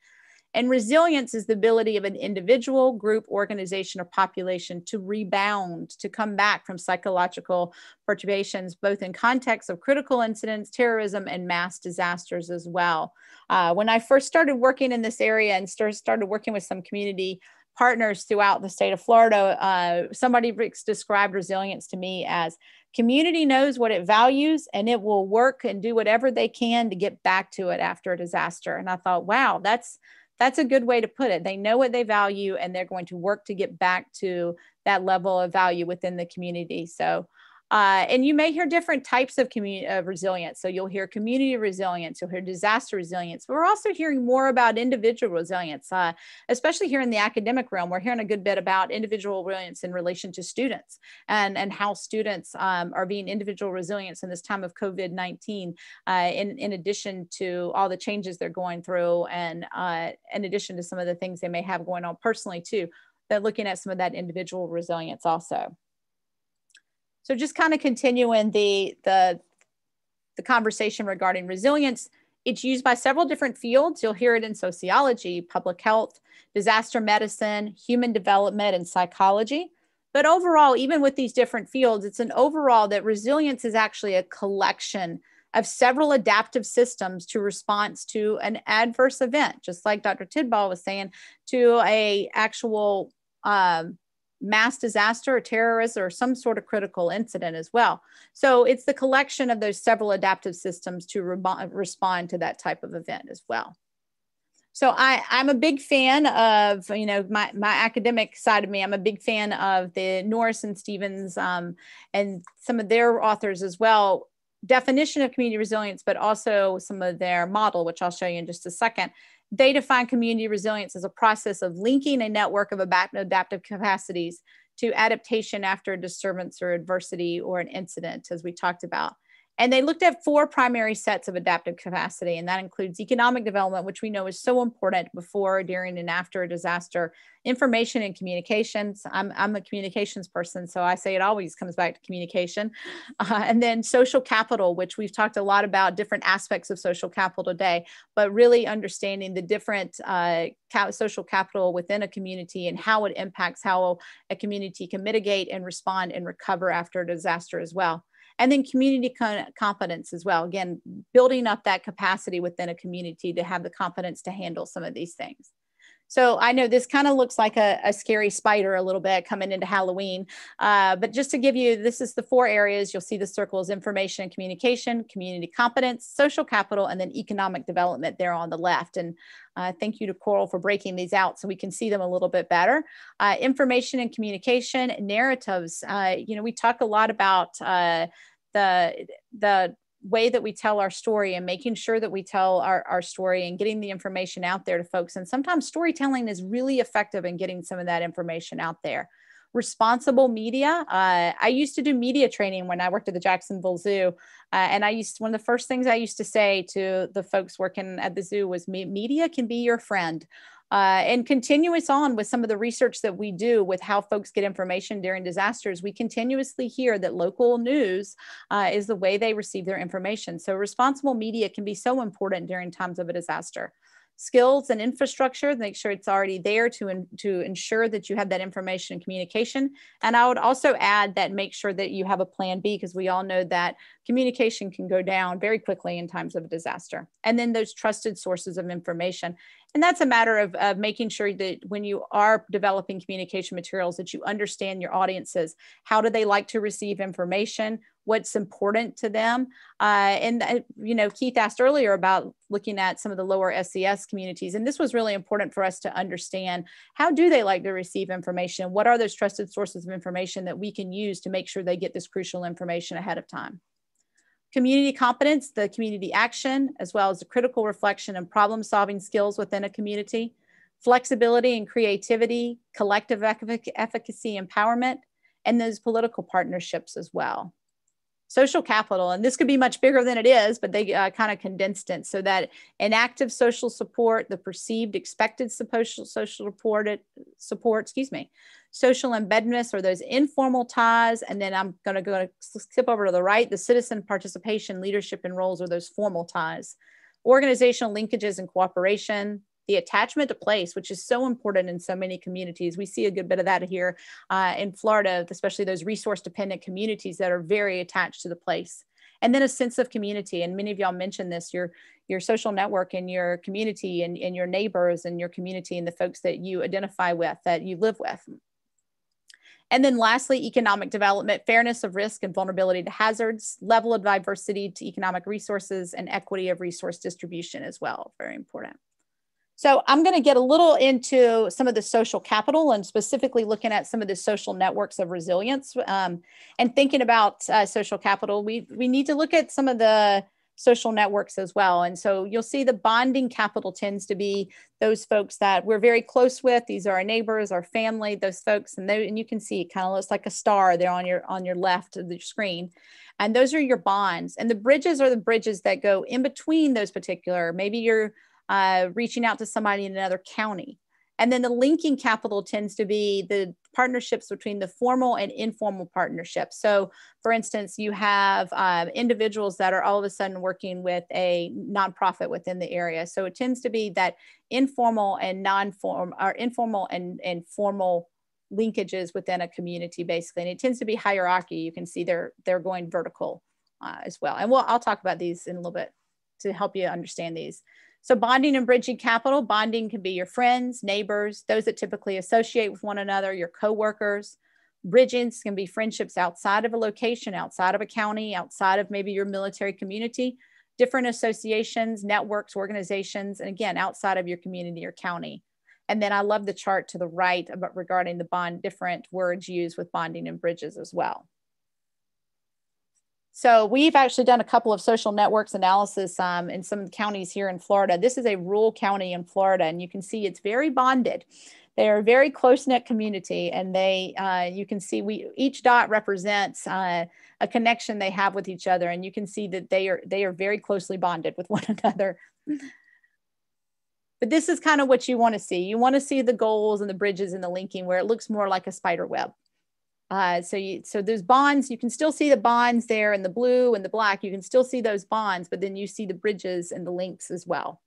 And resilience is the ability of an individual, group, organization, or population to rebound, to come back from psychological perturbations, both in context of critical incidents, terrorism, and mass disasters as well. Uh, when I first started working in this area and started working with some community partners throughout the state of Florida, uh, somebody described resilience to me as community knows what it values and it will work and do whatever they can to get back to it after a disaster. And I thought, wow, that's that's a good way to put it. They know what they value and they're going to work to get back to that level of value within the community. So Uh, and you may hear different types of community of resilience. So you'll hear community resilience, you'll hear disaster resilience, but we're also hearing more about individual resilience, uh, especially here in the academic realm. We're hearing a good bit about individual resilience in relation to students and, and how students um, are being individual resilience in this time of COVID-19, uh, in, in addition to all the changes they're going through and uh, in addition to some of the things they may have going on personally too, that looking at some of that individual resilience also. So just kind of continuing the, the, the conversation regarding resilience, it's used by several different fields. You'll hear it in sociology, public health, disaster medicine, human development, and psychology. But overall, even with these different fields, it's an overall that resilience is actually a collection of several adaptive systems to response to an adverse event, just like Dr. Tidball was saying, to a actual um, mass disaster or terrorism or some sort of critical incident as well. So it's the collection of those several adaptive systems to re respond to that type of event as well. So I, I'm a big fan of, you know, my, my academic side of me, I'm a big fan of the Norris and Stevens um, and some of their authors as well, definition of community resilience, but also some of their model, which I'll show you in just a second, they define community resilience as a process of linking a network of adaptive capacities to adaptation after a disturbance or adversity or an incident, as we talked about. And they looked at four primary sets of adaptive capacity, and that includes economic development, which we know is so important before, during, and after a disaster, information and communications. I'm, I'm a communications person, so I say it always comes back to communication. Uh, and then social capital, which we've talked a lot about different aspects of social capital today, but really understanding the different uh, social capital within a community and how it impacts how a community can mitigate and respond and recover after a disaster as well and then community competence as well. Again building up that capacity within a community to have the competence to handle some of these things so I know this kind of looks like a, a, scary spider a little bit coming into Halloween, uh, but just to give you, this is the four areas. You'll see the circles, information and communication, community competence, social capital, and then economic development there on the left. And uh, thank you to Coral for breaking these out so we can see them a little bit better. Uh, information and communication, narratives. Uh, you know, we talk a lot about uh, the the way that we tell our story and making sure that we tell our, our story and getting the information out there to folks. And sometimes storytelling is really effective in getting some of that information out there. Responsible media. Uh, I used to do media training when I worked at the Jacksonville Zoo. Uh, and I used one of the first things I used to say to the folks working at the zoo was media can be your friend uh, and continuous on with some of the research that we do with how folks get information during disasters, we continuously hear that local news uh, is the way they receive their information. So responsible media can be so important during times of a disaster skills and infrastructure, make sure it's already there to, in, to ensure that you have that information and communication. And I would also add that make sure that you have a plan B because we all know that communication can go down very quickly in times of a disaster. And then those trusted sources of information. And that's a matter of, of making sure that when you are developing communication materials that you understand your audiences. How do they like to receive information? What's important to them. Uh, and, uh, you know, Keith asked earlier about looking at some of the lower SES communities. And this was really important for us to understand how do they like to receive information? What are those trusted sources of information that we can use to make sure they get this crucial information ahead of time? Community competence, the community action, as well as the critical reflection and problem solving skills within a community, flexibility and creativity, collective efficacy, empowerment, and those political partnerships as well social capital and this could be much bigger than it is but they uh, kind of condensed it so that an active social support the perceived expected social social support support excuse me social embedness or those informal ties and then i'm going to go to skip over to the right the citizen participation leadership and roles or those formal ties. Organizational linkages and cooperation the attachment to place, which is so important in so many communities. We see a good bit of that here uh, in Florida, especially those resource dependent communities that are very attached to the place. And then a sense of community. And many of y'all mentioned this, your, your social network and your community and, and your neighbors and your community and the folks that you identify with, that you live with. And then lastly, economic development, fairness of risk and vulnerability to hazards, level of diversity to economic resources, and equity of resource distribution as well. Very important. So I'm going to get a little into some of the social capital and specifically looking at some of the social networks of resilience um, and thinking about uh, social capital. We we need to look at some of the social networks as well. And so you'll see the bonding capital tends to be those folks that we're very close with. These are our neighbors, our family, those folks, and they, and you can see it kind of looks like a star there on your on your left of the screen. And those are your bonds. And the bridges are the bridges that go in between those particular. Maybe you're uh, reaching out to somebody in another county. And then the linking capital tends to be the partnerships between the formal and informal partnerships. So, for instance, you have uh, individuals that are all of a sudden working with a nonprofit within the area. So it tends to be that informal and non-form, or informal and, and formal linkages within a community, basically. And it tends to be hierarchy. You can see they're they're going vertical uh, as well. And we'll I'll talk about these in a little bit to help you understand these. So bonding and bridging capital, bonding can be your friends, neighbors, those that typically associate with one another, your coworkers. Bridging can be friendships outside of a location, outside of a county, outside of maybe your military community, different associations, networks, organizations, and again, outside of your community or county. And then I love the chart to the right about regarding the bond, different words used with bonding and bridges as well. So we've actually done a couple of social networks analysis um, in some counties here in Florida. This is a rural county in Florida, and you can see it's very bonded. They are a very close knit community, and they uh, you can see we each dot represents uh, a connection they have with each other, and you can see that they are they are very closely bonded with one another. but this is kind of what you want to see. You want to see the goals and the bridges and the linking where it looks more like a spider web. Uh, so you, so those bonds, you can still see the bonds there in the blue and the black. You can still see those bonds, but then you see the bridges and the links as well.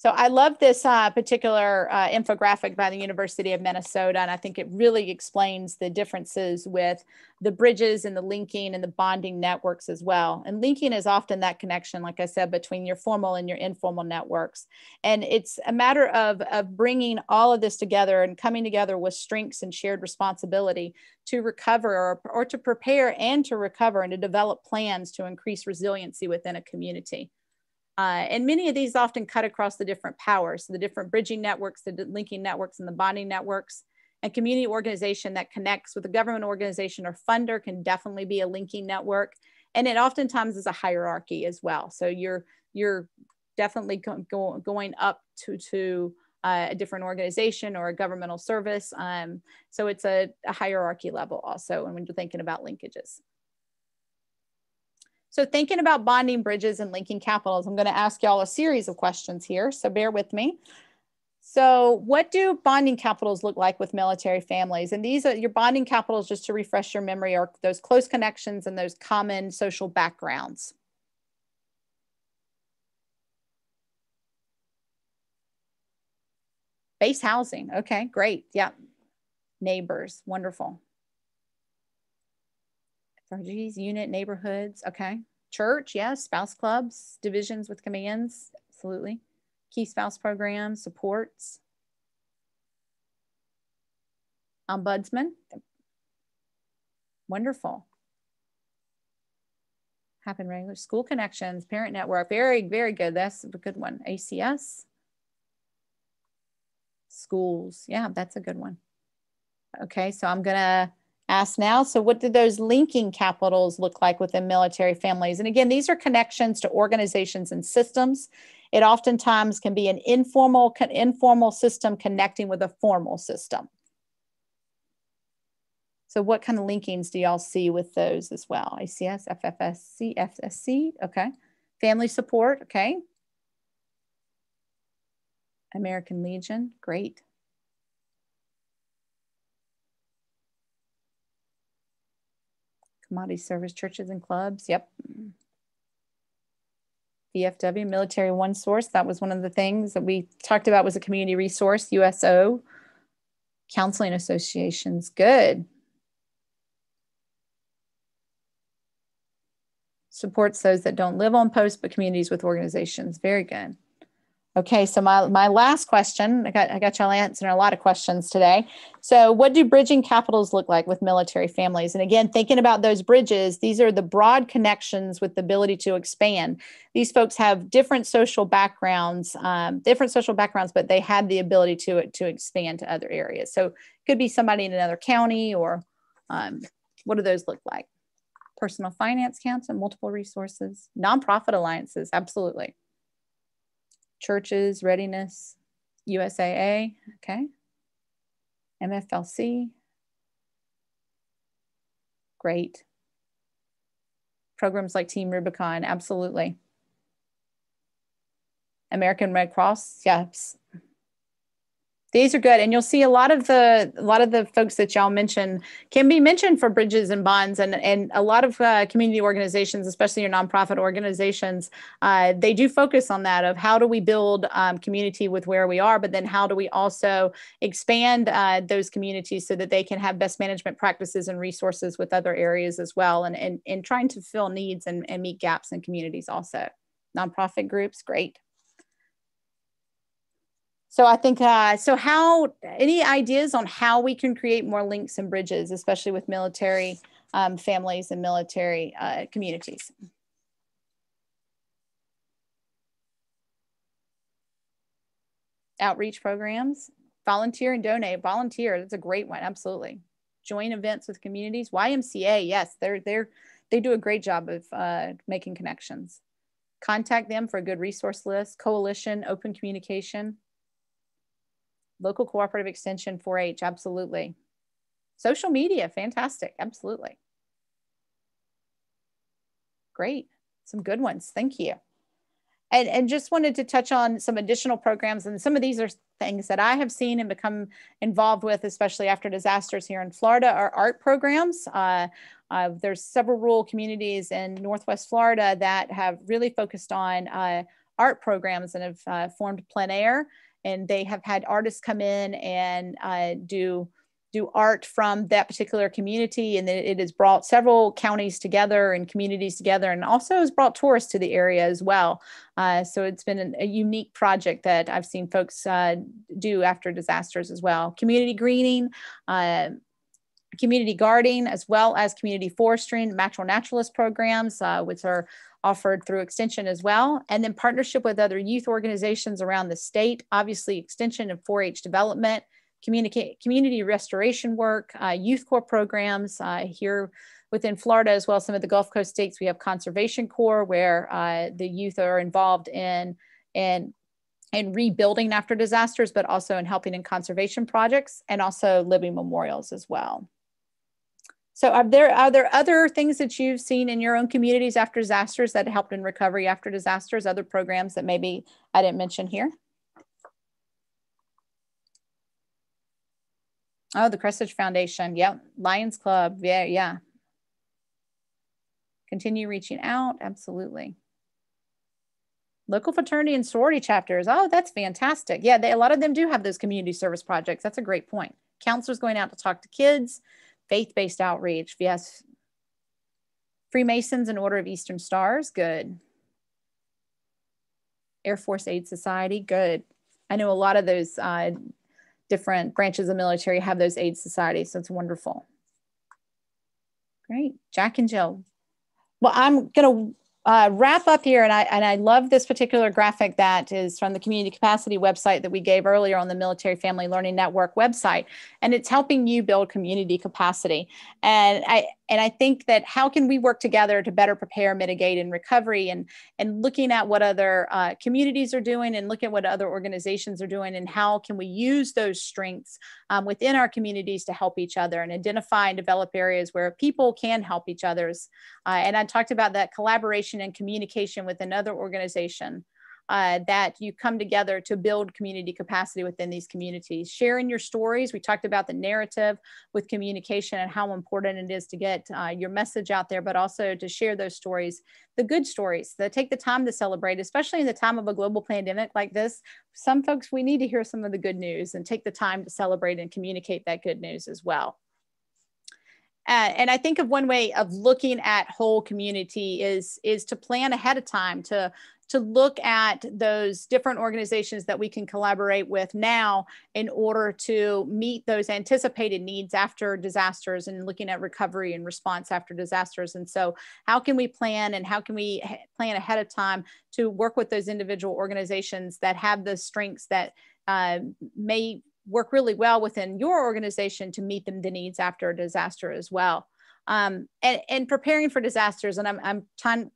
So I love this uh, particular uh, infographic by the University of Minnesota, and I think it really explains the differences with the bridges and the linking and the bonding networks as well. And linking is often that connection, like I said, between your formal and your informal networks. And it's a matter of, of bringing all of this together and coming together with strengths and shared responsibility to recover or, or to prepare and to recover and to develop plans to increase resiliency within a community. Uh, and many of these often cut across the different powers, so the different bridging networks, the linking networks, and the bonding networks. And community organization that connects with a government organization or funder can definitely be a linking network. And it oftentimes is a hierarchy as well. So you're you're definitely go, go, going up to to uh, a different organization or a governmental service. Um, so it's a, a hierarchy level also, and when you're thinking about linkages. So thinking about bonding bridges and linking capitals, I'm going to ask y'all a series of questions here. So bear with me. So what do bonding capitals look like with military families? And these are your bonding capitals, just to refresh your memory, are those close connections and those common social backgrounds. Base housing. Okay, great. Yeah. Neighbors. Wonderful. FRGs, unit, neighborhoods. Okay. Church, yes. Spouse clubs, divisions with commands. Absolutely. Key spouse programs, supports. Ombudsman. Wonderful. Happen regular. School connections, parent network. Very, very good. That's a good one. ACS. Schools. Yeah, that's a good one. Okay, so I'm going to ask now. So what do those linking capitals look like within military families? And again, these are connections to organizations and systems. It oftentimes can be an informal, informal system connecting with a formal system. So what kind of linkings do y'all see with those as well? ACS, FFSC, FSC, okay. Family support, okay. American Legion, great. Commodity service churches and clubs. Yep. VFW, Military One Source. That was one of the things that we talked about was a community resource, USO, counseling associations. Good. Supports those that don't live on post, but communities with organizations. Very good. Okay, so my, my last question, I got, I got y'all answering a lot of questions today. So, what do bridging capitals look like with military families? And again, thinking about those bridges, these are the broad connections with the ability to expand. These folks have different social backgrounds, um, different social backgrounds, but they had the ability to, to expand to other areas. So, could be somebody in another county, or um, what do those look like? Personal finance accounts and multiple resources, nonprofit alliances, absolutely churches, readiness, USAA, okay, MFLC, great. Programs like Team Rubicon, absolutely. American Red Cross, yes, these are good, and you'll see a lot of the a lot of the folks that y'all mentioned can be mentioned for bridges and bonds, and and a lot of uh, community organizations, especially your nonprofit organizations, uh, they do focus on that of how do we build um, community with where we are, but then how do we also expand uh, those communities so that they can have best management practices and resources with other areas as well, and and, and trying to fill needs and, and meet gaps in communities also. Nonprofit groups, great. So I think, uh, so how, any ideas on how we can create more links and bridges, especially with military um, families and military uh, communities? Outreach programs, volunteer and donate. Volunteer, that's a great one, absolutely. Join events with communities. YMCA, yes, they're, they're, they do a great job of uh, making connections. Contact them for a good resource list. Coalition, open communication local cooperative extension 4-H, absolutely. Social media, fantastic, absolutely. Great, some good ones, thank you. And, and just wanted to touch on some additional programs and some of these are things that I have seen and become involved with, especially after disasters here in Florida, are art programs. Uh, uh, there's several rural communities in Northwest Florida that have really focused on uh, art programs and have uh, formed plein air and they have had artists come in and uh, do do art from that particular community. And it has brought several counties together and communities together and also has brought tourists to the area as well. Uh, so it's been an, a unique project that i've seen folks uh, do after disasters as well. Community greening uh, community gardening as well as community forestry and natural naturalist programs uh, which are offered through Extension as well. And then partnership with other youth organizations around the state, obviously Extension and 4-H development, communicate, community restoration work, uh, youth corps programs uh, here within Florida as well. Some of the Gulf Coast states, we have Conservation Corps where uh, the youth are involved in, in in rebuilding after disasters, but also in helping in conservation projects and also living memorials as well. So are there are there other things that you've seen in your own communities after disasters that helped in recovery after disasters, other programs that maybe I didn't mention here? Oh, the Crest Foundation. Yep. Lions Club. Yeah, yeah. Continue reaching out. Absolutely. Local fraternity and sorority chapters. Oh, that's fantastic. Yeah, they, a lot of them do have those community service projects. That's a great point. Counselors going out to talk to kids, faith-based outreach yes freemasons and order of eastern stars good. Air force aid society good. I know a lot of those uh, different branches of military have those aid societies so it's wonderful. Great. Jack and jill. Well i'm going to uh, wrap up here, and I and I love this particular graphic that is from the community capacity website that we gave earlier on the Military Family Learning Network website, and it's helping you build community capacity. And I and I think that how can we work together to better prepare, mitigate, and recovery, and and looking at what other uh, communities are doing, and look at what other organizations are doing, and how can we use those strengths um, within our communities to help each other, and identify and develop areas where people can help each others. Uh, and I talked about that collaboration and communication with another organization uh, that you come together to build community capacity within these communities. Sharing your stories. We talked about the narrative with communication and how important it is to get uh, your message out there, but also to share those stories, the good stories that take the time to celebrate, especially in the time of a global pandemic like this. Some folks, we need to hear some of the good news and take the time to celebrate and communicate that good news as well Uh, and I think of one way of looking at whole community is is to plan ahead of time to to look at those different organizations that we can collaborate with now in order to meet those anticipated needs after disasters and looking at recovery and response after disasters. And so, how can we plan and how can we plan ahead of time to work with those individual organizations that have the strengths that uh, may work really well within your organization to meet them the needs after a disaster as well. Um, and, and preparing for disasters, and I'm, I'm trying,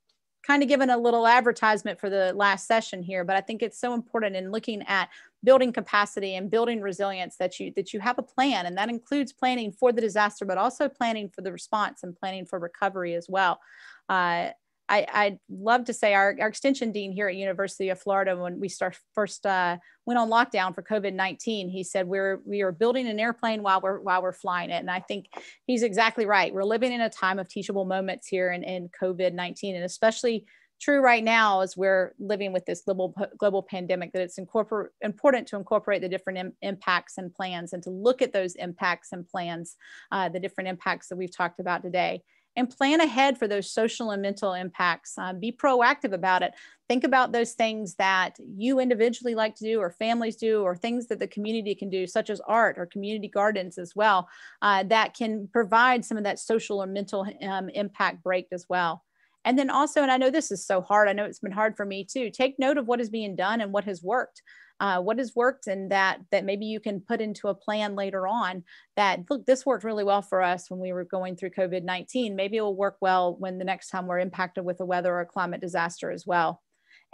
kind of given a little advertisement for the last session here, but I think it's so important in looking at building capacity and building resilience that you that you have a plan, and that includes planning for the disaster, but also planning for the response and planning for recovery as well. Uh, I, I'd love to say our, our extension dean here at University of Florida, when we start first uh, went on lockdown for COVID-19, he said we're we are building an airplane while we're while we're flying it. And I think he's exactly right. We're living in a time of teachable moments here in, in COVID-19, and especially true right now as we're living with this global global pandemic that it's important to incorporate the different Im impacts and plans and to look at those impacts and plans uh, the different impacts that we've talked about today and plan ahead for those social and mental impacts. Um, be proactive about it. Think about those things that you individually like to do, or families do, or things that the community can do, such as art or community gardens as well, uh, that can provide some of that social or mental um, impact break as well. And then also, and I know this is so hard, I know it's been hard for me too, take note of what is being done and what has worked uh, what has worked and that that maybe you can put into a plan later on that look this worked really well for us when we were going through covid-19 maybe it will work well when the next time we're impacted with a weather or climate disaster as well.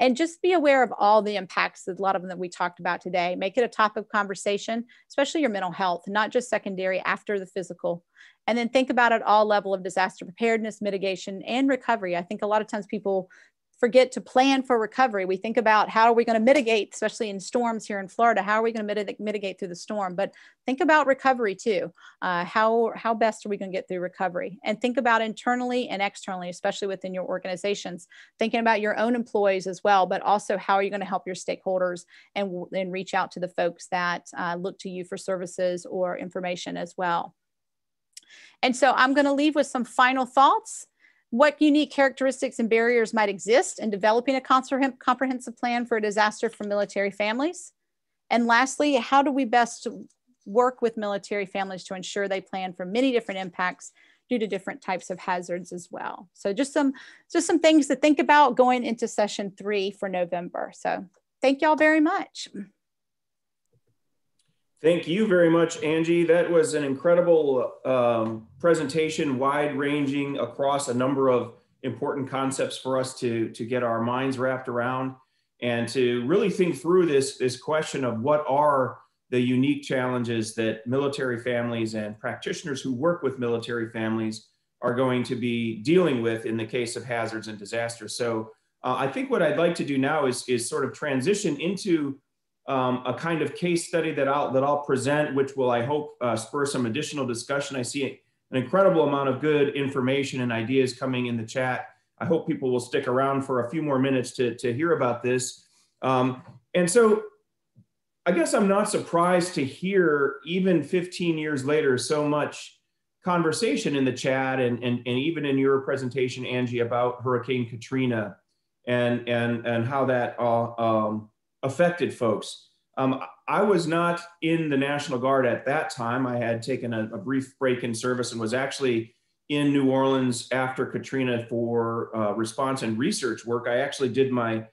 And just be aware of all the impacts a lot of them that we talked about today. Make it a topic of conversation especially your mental health not just secondary after the physical. And then think about it all level of disaster preparedness mitigation and recovery. I think a lot of times people forget to plan for recovery. We think about how are we going to mitigate, especially in storms here in Florida, how are we going to mitigate, mitigate through the storm? But think about recovery too. Uh, how, how best are we going to get through recovery? And think about internally and externally, especially within your organizations, thinking about your own employees as well, but also how are you going to help your stakeholders and, and reach out to the folks that uh, look to you for services or information as well. And so I'm going to leave with some final thoughts what unique characteristics and barriers might exist in developing a comprehensive plan for a disaster for military families? And lastly, how do we best work with military families to ensure they plan for many different impacts due to different types of hazards as well? So just some, just some things to think about going into session three for November. So thank y'all very much. Thank you very much, Angie. That was an incredible um, presentation, wide ranging across a number of important concepts for us to, to get our minds wrapped around and to really think through this, this question of what are the unique challenges that military families and practitioners who work with military families are going to be dealing with in the case of hazards and disasters. So uh, I think what I'd like to do now is, is sort of transition into um, a kind of case study that I'll that I'll present, which will I hope uh, spur some additional discussion. I see an incredible amount of good information and ideas coming in the chat. I hope people will stick around for a few more minutes to to hear about this. Um, and so, I guess I'm not surprised to hear even 15 years later so much conversation in the chat and and, and even in your presentation, Angie, about Hurricane Katrina and and and how that uh, um, affected folks. Um, I was not in the National Guard at that time. I had taken a, a, brief break in service and was actually in New Orleans after Katrina for uh, response and research work. I actually did my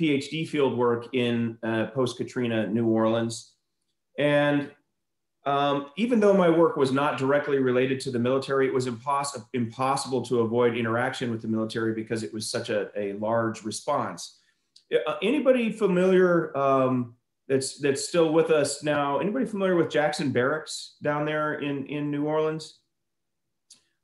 PhD field work in uh, post Katrina New Orleans. And um, even though my work was not directly related to the military, it was imposs- impossible to avoid interaction with the military because it was such a, a large response. Uh, anybody familiar um, that's that's still with us now? Anybody familiar with Jackson Barracks down there in in New Orleans?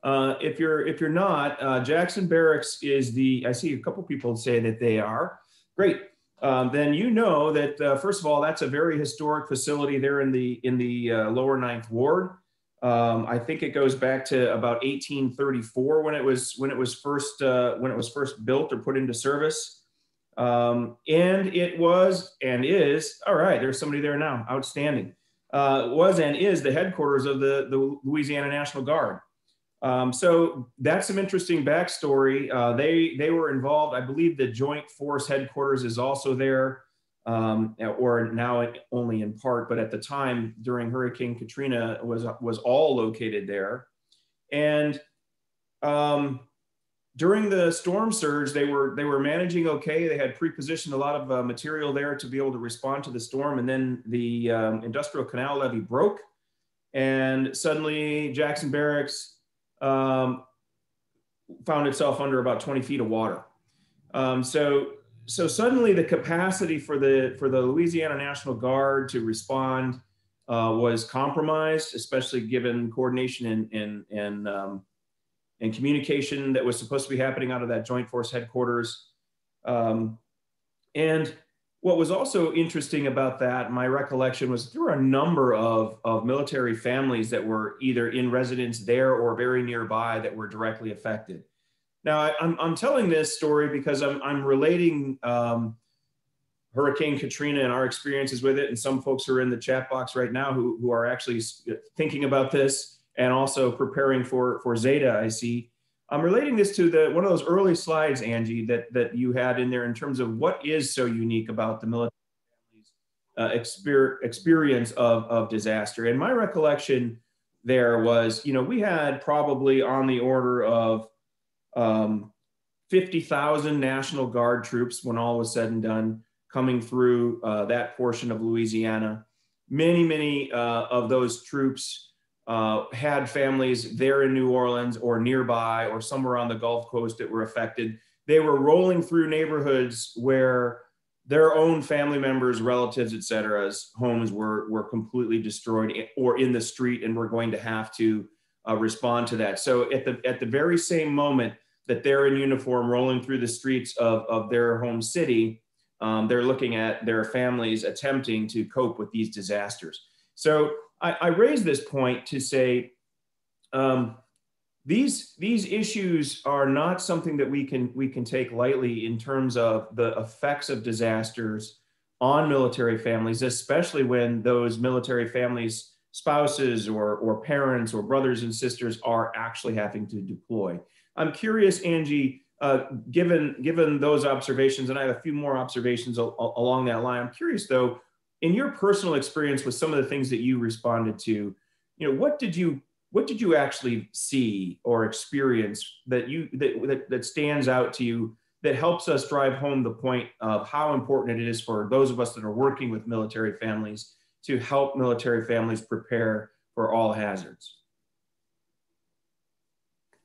Uh, if you're if you're not, uh, Jackson Barracks is the. I see a couple people say that they are. Great. Um, then you know that uh, first of all, that's a very historic facility there in the in the uh, lower ninth ward. Um, I think it goes back to about 1834 when it was when it was first uh, when it was first built or put into service. Um, and it was and is, all right, there's somebody there now, outstanding. Uh, was and is the headquarters of the, the Louisiana National Guard. Um, so that's some interesting backstory. Uh, they they were involved. I believe the Joint Force headquarters is also there, um, or now only in part. But at the time during Hurricane Katrina was was all located there, and um, during the storm surge, they were they were managing okay. They had pre-positioned a lot of uh, material there to be able to respond to the storm, and then the um, industrial canal levee broke, and suddenly Jackson Barracks um, found itself under about 20 feet of water. Um, so, so suddenly the capacity for the, for the Louisiana National Guard to respond uh, was compromised, especially given coordination and, and, and, and communication that was supposed to be happening out of that Joint Force headquarters. Um, and what was also interesting about that, my recollection was there were a number of, of military families that were either in residence there or very nearby that were directly affected. Now, I, am I'm, I'm telling this story because I'm, I'm relating um, Hurricane Katrina and our experiences with it. And some folks who are in the chat box right now who, who are actually thinking about this and also preparing for, for Zeta, I see. I'm relating this to the one of those early slides, Angie, that that you had in there in terms of what is so unique about the military family's uh, experience of, of disaster. And my recollection there was, you know, we had probably on the order of um, 50,000 National Guard troops when all was said and done coming through uh, that portion of Louisiana. Many, many uh, of those troops uh, had families there in New Orleans or nearby or somewhere on the Gulf Coast that were affected. They were rolling through neighborhoods where their own family members, relatives, et cetera's homes were, were completely destroyed or in the street and were going to have to uh, respond to that. So at the, at the very same moment that they're in uniform rolling through the streets of, of their home city, um, they're looking at their families attempting to cope with these disasters. So I, I raise this point to say um, these these issues are not something that we can we can take lightly in terms of the effects of disasters on military families, especially when those military families spouses or, or parents or brothers and sisters are actually having to deploy. I'm curious, Angie, uh, given given those observations, and I have a few more observations al- along that line. I'm curious though, in your personal experience with some of the things that you responded to, you know, what did you what did you actually see or experience that you that, that, that stands out to you that helps us drive home the point of how important it is for those of us that are working with military families to help military families prepare for all hazards?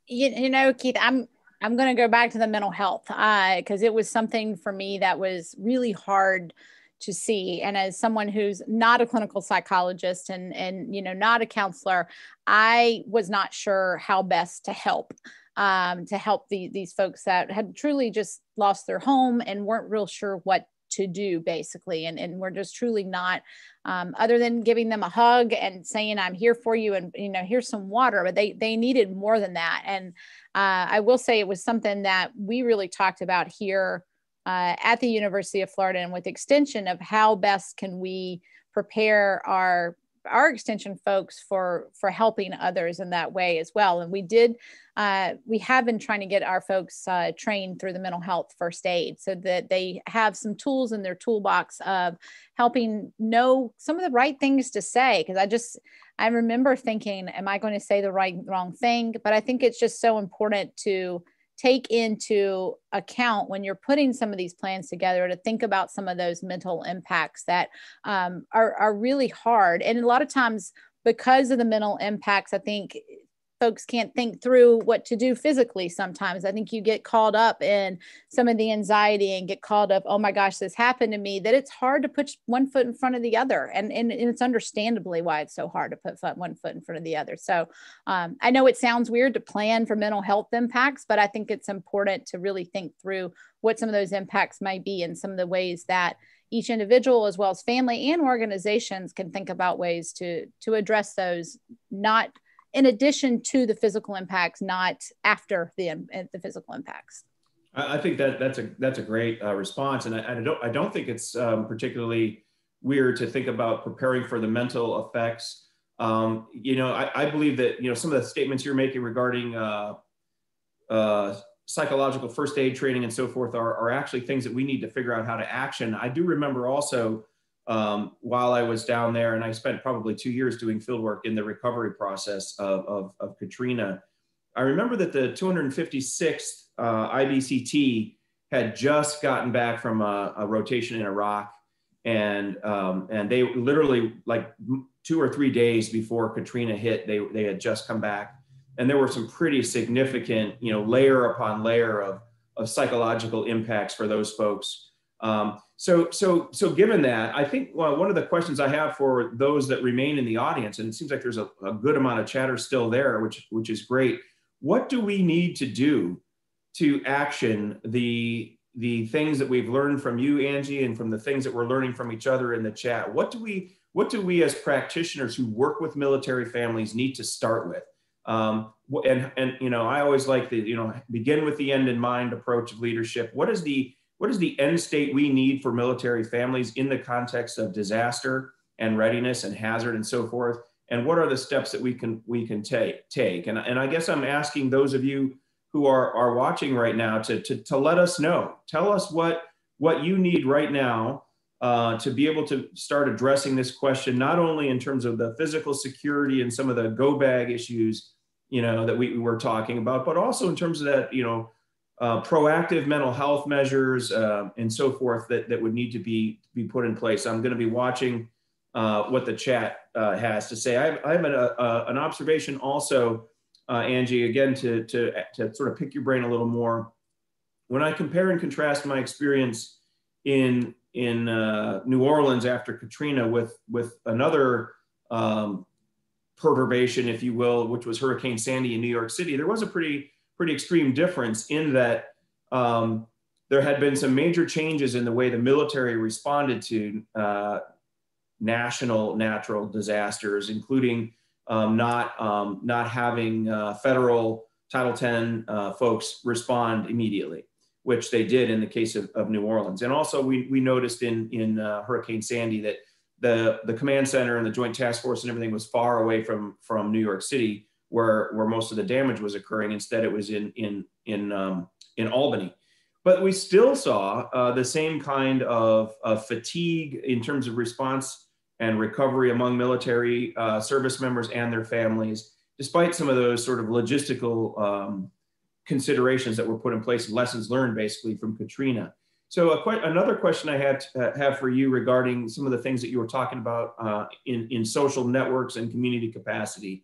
You, you know keith i'm i'm going to go back to the mental health. Because uh, it was something for me that was really hard to see. And as someone who's not a clinical psychologist and and you know not a counselor i was not sure how best to help um, to help the, these folks that had truly just lost their home and weren't real sure what to do basically. And, and we're just truly not um, other than giving them a hug and saying i'm here for you and you know here's some water but they they needed more than that. And uh, i will say it was something that we really talked about here uh, at the University of Florida and with extension of how best can we prepare our our extension folks for for helping others in that way as well. And we did uh, we have been trying to get our folks uh, trained through the mental health first aid so that they have some tools in their toolbox of helping know some of the right things to say. Because i just i remember thinking am i going to say the right wrong thing? But i think it's just so important to take into account when you're putting some of these plans together to think about some of those mental impacts that um, are, are really hard. And a lot of times, because of the mental impacts, I think folks can't think through what to do physically sometimes. I think you get caught up in some of the anxiety and get caught up, oh my gosh, this happened to me, that it's hard to put one foot in front of the other. And, and, and it's understandably why it's so hard to put foot, one foot in front of the other. So um, I know it sounds weird to plan for mental health impacts, but I think it's important to really think through what some of those impacts might be and some of the ways that each individual as well as family and organizations can think about ways to to address those not in addition to the physical impacts, not after the, the physical impacts. I think that that's a that's a great uh, response, and I, I, don't I don't think it's um, particularly weird to think about preparing for the mental effects Um, you know, I, I, believe that you know some of the statements you're making regarding uh, uh, psychological first aid training and so forth are, are actually things that we need to figure out how to action. I do remember also um, while I was down there, and I spent probably two years doing field work in the recovery process of, of, of Katrina. I remember that the 256th uh, IBCT had just gotten back from a, a rotation in Iraq, and um, and they literally like two or three days before Katrina hit, they they had just come back, and there were some pretty significant, you know, layer upon layer of of psychological impacts for those folks. Um, so, so, so given that, I think well, one of the questions I have for those that remain in the audience, and it seems like there's a, a good amount of chatter still there, which, which is great. What do we need to do to action the, the things that we've learned from you, Angie, and from the things that we're learning from each other in the chat? What do we, what do we as practitioners who work with military families need to start with? Um, and, and, you know, I always like the, you know, begin with the end in mind approach of leadership. What is the, what is the end state we need for military families in the context of disaster and readiness and hazard and so forth? And what are the steps that we can we can take take? And, and I guess I'm asking those of you who are, are watching right now to, to, to let us know. Tell us what what you need right now uh, to be able to start addressing this question, not only in terms of the physical security and some of the go bag issues, you know, that we, we were talking about, but also in terms of that, you know, uh, proactive mental health measures uh, and so forth that, that would need to be, be put in place. I'm going to be watching uh, what the chat uh, has to say. I have, I have an, uh, an observation also, Angie, again, to, to, to sort of pick your brain a little more. When I compare and contrast my experience in, in New Orleans after Katrina with, with another um, perturbation, if you will, which was Hurricane Sandy in New York City, there was a pretty pretty extreme difference in that um, there had been some major changes in the way the military responded to uh, national natural disasters, including um, not, um, not having uh, federal Title X uh, folks respond immediately, which they did in the case of, of New Orleans. And also we, we noticed in, in uh, Hurricane Sandy that the, the command center and the joint task force and everything was far away from, from New York City where where most of the damage was occurring. Instead, it was in in in um, in Albany. But we still saw uh, the same kind of, of, fatigue in terms of response and recovery among military uh, service members and their families, despite some of those sort of logistical um, considerations that were put in place, lessons learned basically from Katrina. So que another question I had uh, have for you regarding some of the things that you were talking about uh, in, in social networks and community capacity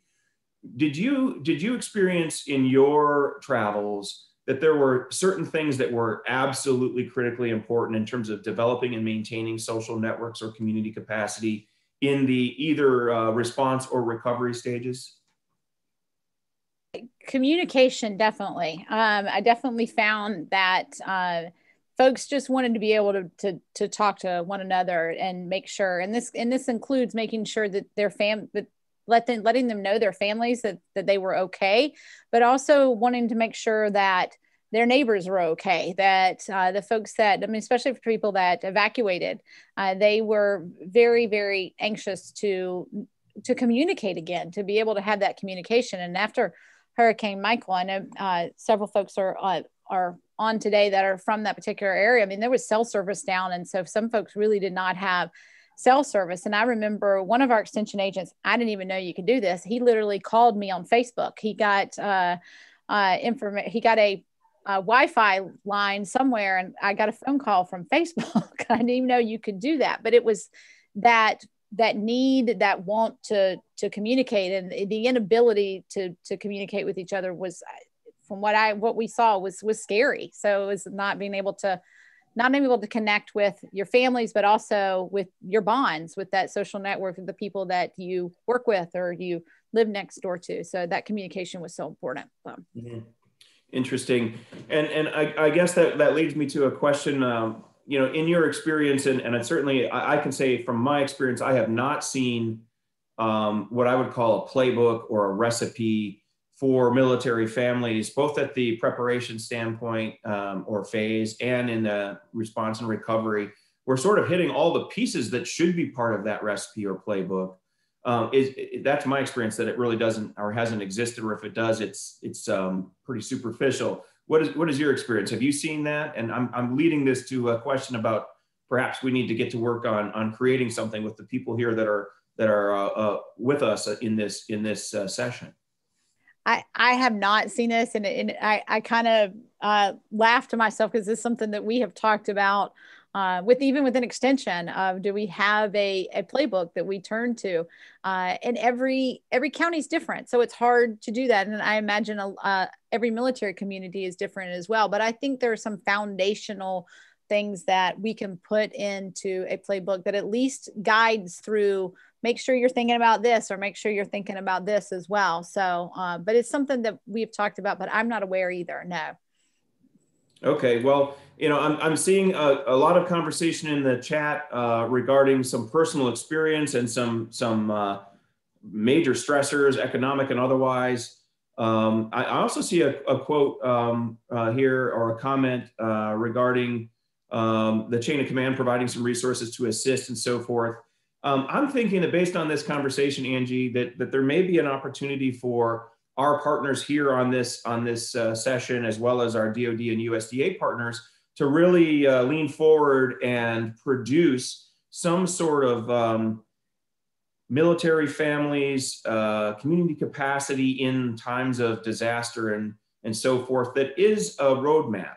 did you did you experience in your travels that there were certain things that were absolutely critically important in terms of developing and maintaining social networks or community capacity in the either uh, response or recovery stages? Communication definitely. Um, i definitely found that uh, folks just wanted to be able to, to to talk to one another and make sure and this and this includes making sure that their fam that let them letting them know their families that, that they were okay but also wanting to make sure that their neighbors were okay that uh, the folks that i mean especially for people that evacuated uh, they were very very anxious to to communicate again to be able to have that communication. And after hurricane michael i know uh, several folks are uh, are on today that are from that particular area. I mean there was cell service down and so some folks really did not have cell service. And I remember one of our extension agents, I didn't even know you could do this. He literally called me on Facebook. He got uh, uh, information, he got a, a Wi-Fi line somewhere, and I got a phone call from Facebook. I didn't even know you could do that, but it was that that need, that want to to communicate, and the inability to to communicate with each other was, from what I what we saw was was scary. So it was not being able to not only able to connect with your families, but also with your bonds with that social network of the people that you work with or you live next door to. So that communication was so important. Mm-hmm. Interesting. And, and I, I, guess that, that leads me to a question, um, you know, in your experience, and, and certainly I, I, can say from my experience, I have not seen um, what I would call a playbook or a recipe for military families, both at the preparation standpoint um, or phase and in the response and recovery. We're sort of hitting all the pieces that should be part of that recipe or playbook. um, is, that's my experience that it really doesn't or hasn't existed, or if it does, it's it's um, pretty superficial. What is what is your experience? Have you seen that? And I'm I'm leading this to a question about perhaps we need to get to work on on creating something with the people here that are that are uh, uh, with us in this in this uh, session. I, I have not seen this and, and I, I kind of uh, laugh to myself because this is something that we have talked about uh, with even with an extension of do we have a, a playbook that we turn to? Uh, and every every county is different so it's hard to do that and i imagine a, uh, every military community is different as well but i think there are some foundational things that we can put into a playbook that at least guides through make sure you're thinking about this or make sure you're thinking about this as well so uh, but it's something that we've talked about but i'm not aware either no Okay, well, you know, I'm, I'm seeing a, a lot of conversation in the chat uh, regarding some personal experience and some some uh, major stressors, economic and otherwise. Um, I, I, also see a, a quote um, uh, here or a comment uh, regarding um, the chain of command providing some resources to assist and so forth. Um, I'm thinking that based on this conversation, Angie, that, that there may be an opportunity for our partners here on this on this uh, session, as well as our DoD and USDA partners, to really uh, lean forward and produce some sort of um, military families, uh, community capacity in times of disaster and and so forth. That is a roadmap.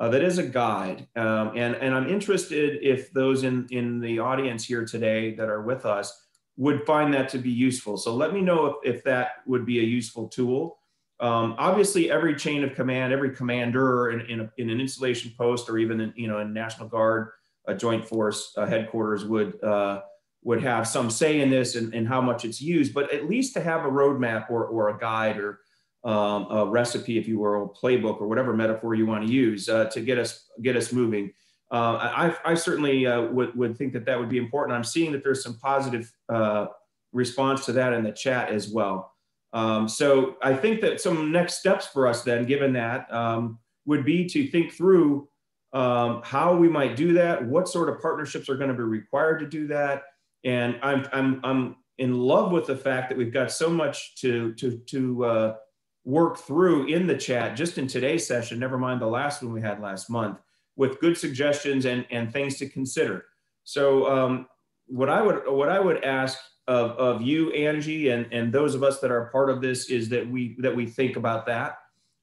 Uh, that is a guide, um, and and I'm interested if those in in the audience here today that are with us would find that to be useful. So let me know if, if that would be a useful tool. Um, obviously, every chain of command, every commander in, in, a, in, an installation post or even in, you know, in National Guard, a Joint Force uh, headquarters would, uh, would have some say in this and, and how much it's used, but at least to have a roadmap or, or a guide or um, a recipe, if you will, playbook or whatever metaphor you want to use uh, to get us, get us moving uh, I, I, certainly uh, would, would think that that would be important. I'm seeing that there's some positive uh, response to that in the chat as well. Um, so I think that some next steps for us then, given that, um, would be to think through um, how we might do that, what sort of partnerships are going to be required to do that. And I'm, I'm, I'm in love with the fact that we've got so much to, to, to uh, work through in the chat just in today's session, never mind the last one we had last month with good suggestions and, and things to consider. So um, what I would what I would ask of, of you, Angie, and, and those of us that are part of this is that we that we think about that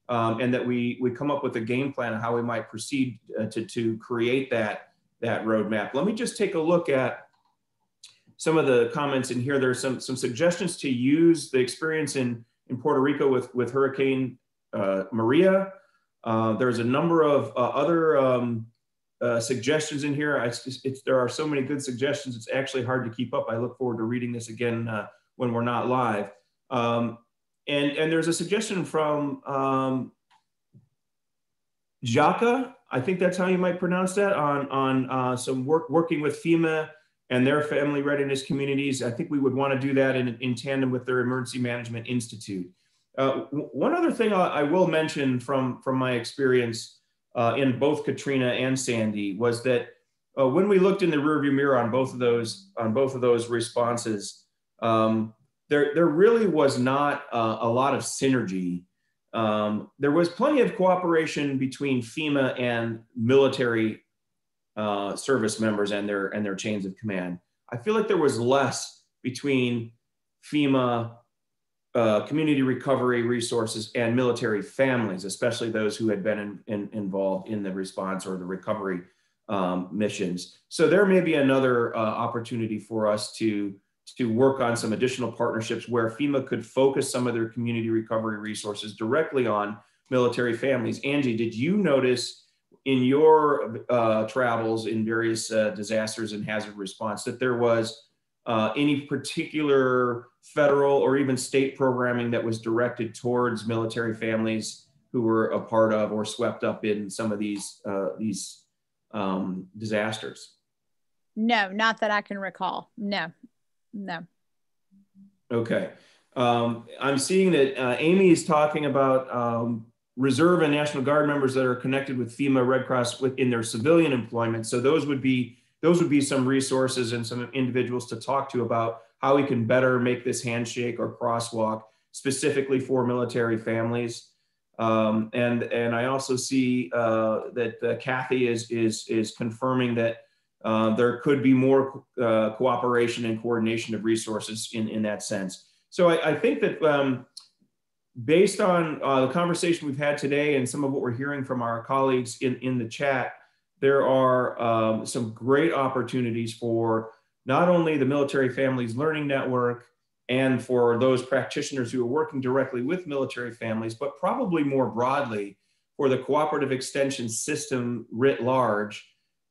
um, and that we we come up with a game plan of how we might proceed uh, to, to create that that roadmap. Let me just take a look at some of the comments in here. There's some some suggestions to use the experience in in Puerto Rico with with Hurricane uh, Maria. Uh, there's a number of uh, other um, uh, suggestions in here. I, it's, it's, there are so many good suggestions. It's actually hard to keep up. I look forward to reading this again uh, when we're not live. Um, and, and there's a suggestion from um, Jaka, I think that's how you might pronounce that, on, on some work working with FEMA and their family readiness communities. I think we would want to do that in, in tandem with their Emergency Management Institute. Uh, one other thing I, will mention from, from my experience uh, in both Katrina and Sandy was that uh, when we looked in the rearview mirror on both of those on both of those responses, um, there there really was not a lot of synergy. Um, there was plenty of cooperation between FEMA and military uh, service members and their and their chains of command. I feel like there was less between FEMA uh, community recovery resources and military families, especially those who had been in, in, involved in the response or the recovery um, missions. So there may be another uh, opportunity for us to, to work on some additional partnerships where FEMA could focus some of their community recovery resources directly on military families. Angie, did you notice in your uh, travels in various uh, disasters and hazard response that there was uh, any particular federal or even state programming that was directed towards military families who were a part of or swept up in some of these uh, these um, disasters? No, not that I can recall. No, no. Okay. Um, I'm seeing that uh, Amy is talking about um, reserve and National Guard members that are connected with FEMA Red Cross in their civilian employment. So those would be those would be some resources and some individuals to talk to about how we can better make this handshake or crosswalk specifically for military families. Um, and and I also see uh, that uh, Kathy is is is confirming that uh, there could be more uh, cooperation and coordination of resources in in that sense. So I, I think that um, based on uh, the conversation we've had today and some of what we're hearing from our colleagues in in the chat, there are um, some great opportunities for not only the Military Families Learning Network and for those practitioners who are working directly with military families, but probably more broadly for the cooperative extension system writ large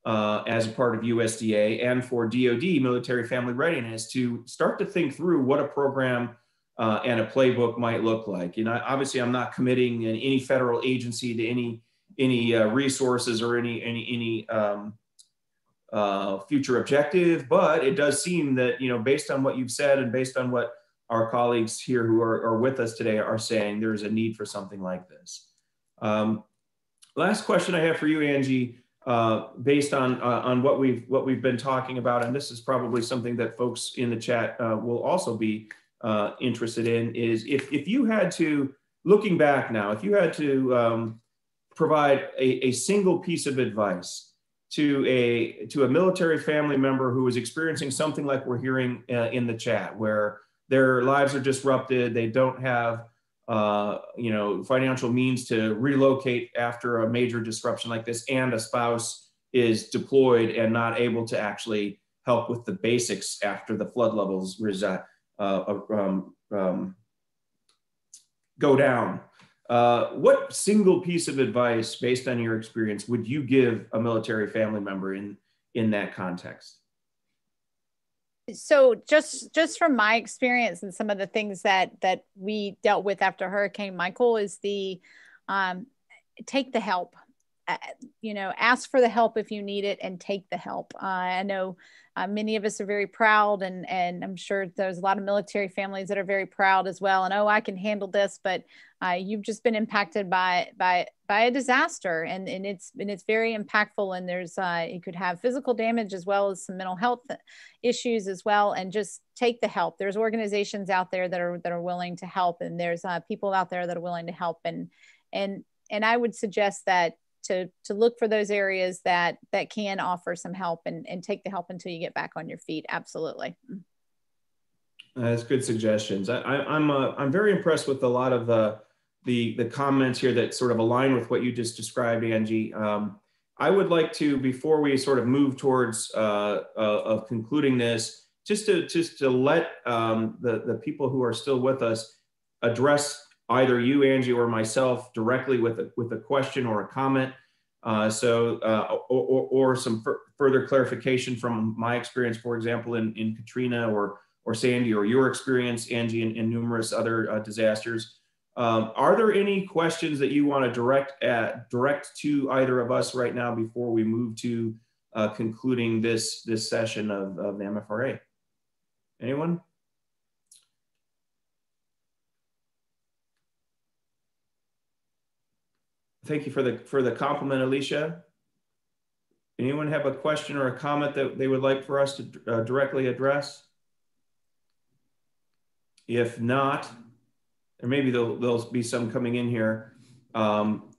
uh, as a part of USDA and for DoD military family readiness to start to think through what a program uh, and a playbook might look like. You know, obviously, I'm not committing any federal agency to any any uh, resources or any any any um, uh, future objective, but it does seem that, you know, based on what you've said and based on what our colleagues here who are, are with us today are saying, there's a need for something like this. Um, last question I have for you, Angie, uh, based on, uh, on what, we've, what we've been talking about, and this is probably something that folks in the chat uh, will also be uh, interested in, is if, if you had to, looking back now, if you had to um, provide a, a single piece of advice to a to a military family member who is experiencing something like we're hearing uh, in the chat, where their lives are disrupted, they don't have uh, you know financial means to relocate after a major disruption like this, and a spouse is deployed and not able to actually help with the basics after the flood levels reside, uh, um, um, go down. Uh, what single piece of advice, based on your experience, would you give a military family member in in that context? So, just just from my experience and some of the things that that we dealt with after Hurricane Michael is the um, take the help. Uh, you know, ask for the help if you need it, and take the help. Uh, I know uh, many of us are very proud, and and I'm sure there's a lot of military families that are very proud as well. And oh, I can handle this, but uh, you've just been impacted by by by a disaster, and and it's and it's very impactful. And there's uh, you could have physical damage as well as some mental health issues as well. And just take the help. There's organizations out there that are that are willing to help, and there's uh, people out there that are willing to help. And and and I would suggest that to to look for those areas that that can offer some help and and take the help until you get back on your feet. Absolutely. That's good suggestions. I, I, am uh, i'm very impressed with a lot of the the the comments here that sort of align with what you just described angie. Um, i would like to before we sort of move towards uh, uh, of concluding this just to just to let um, the the people who are still with us address either you, Angie, or myself directly with a, with a question or a comment. Uh, so, uh, or, or, some further clarification from my experience, for example, in, in Katrina or, or Sandy, or your experience, Angie, in numerous other uh, disasters. Um, are there any questions that you want to direct at, direct to either of us right now before we move to uh, concluding this, this session of, of the MFRA? Anyone? Thank you for the for the compliment, Alicia. Anyone have a question or a comment that they would like for us to uh, directly address? If not, or maybe there'll, there'll be some coming in here. Um,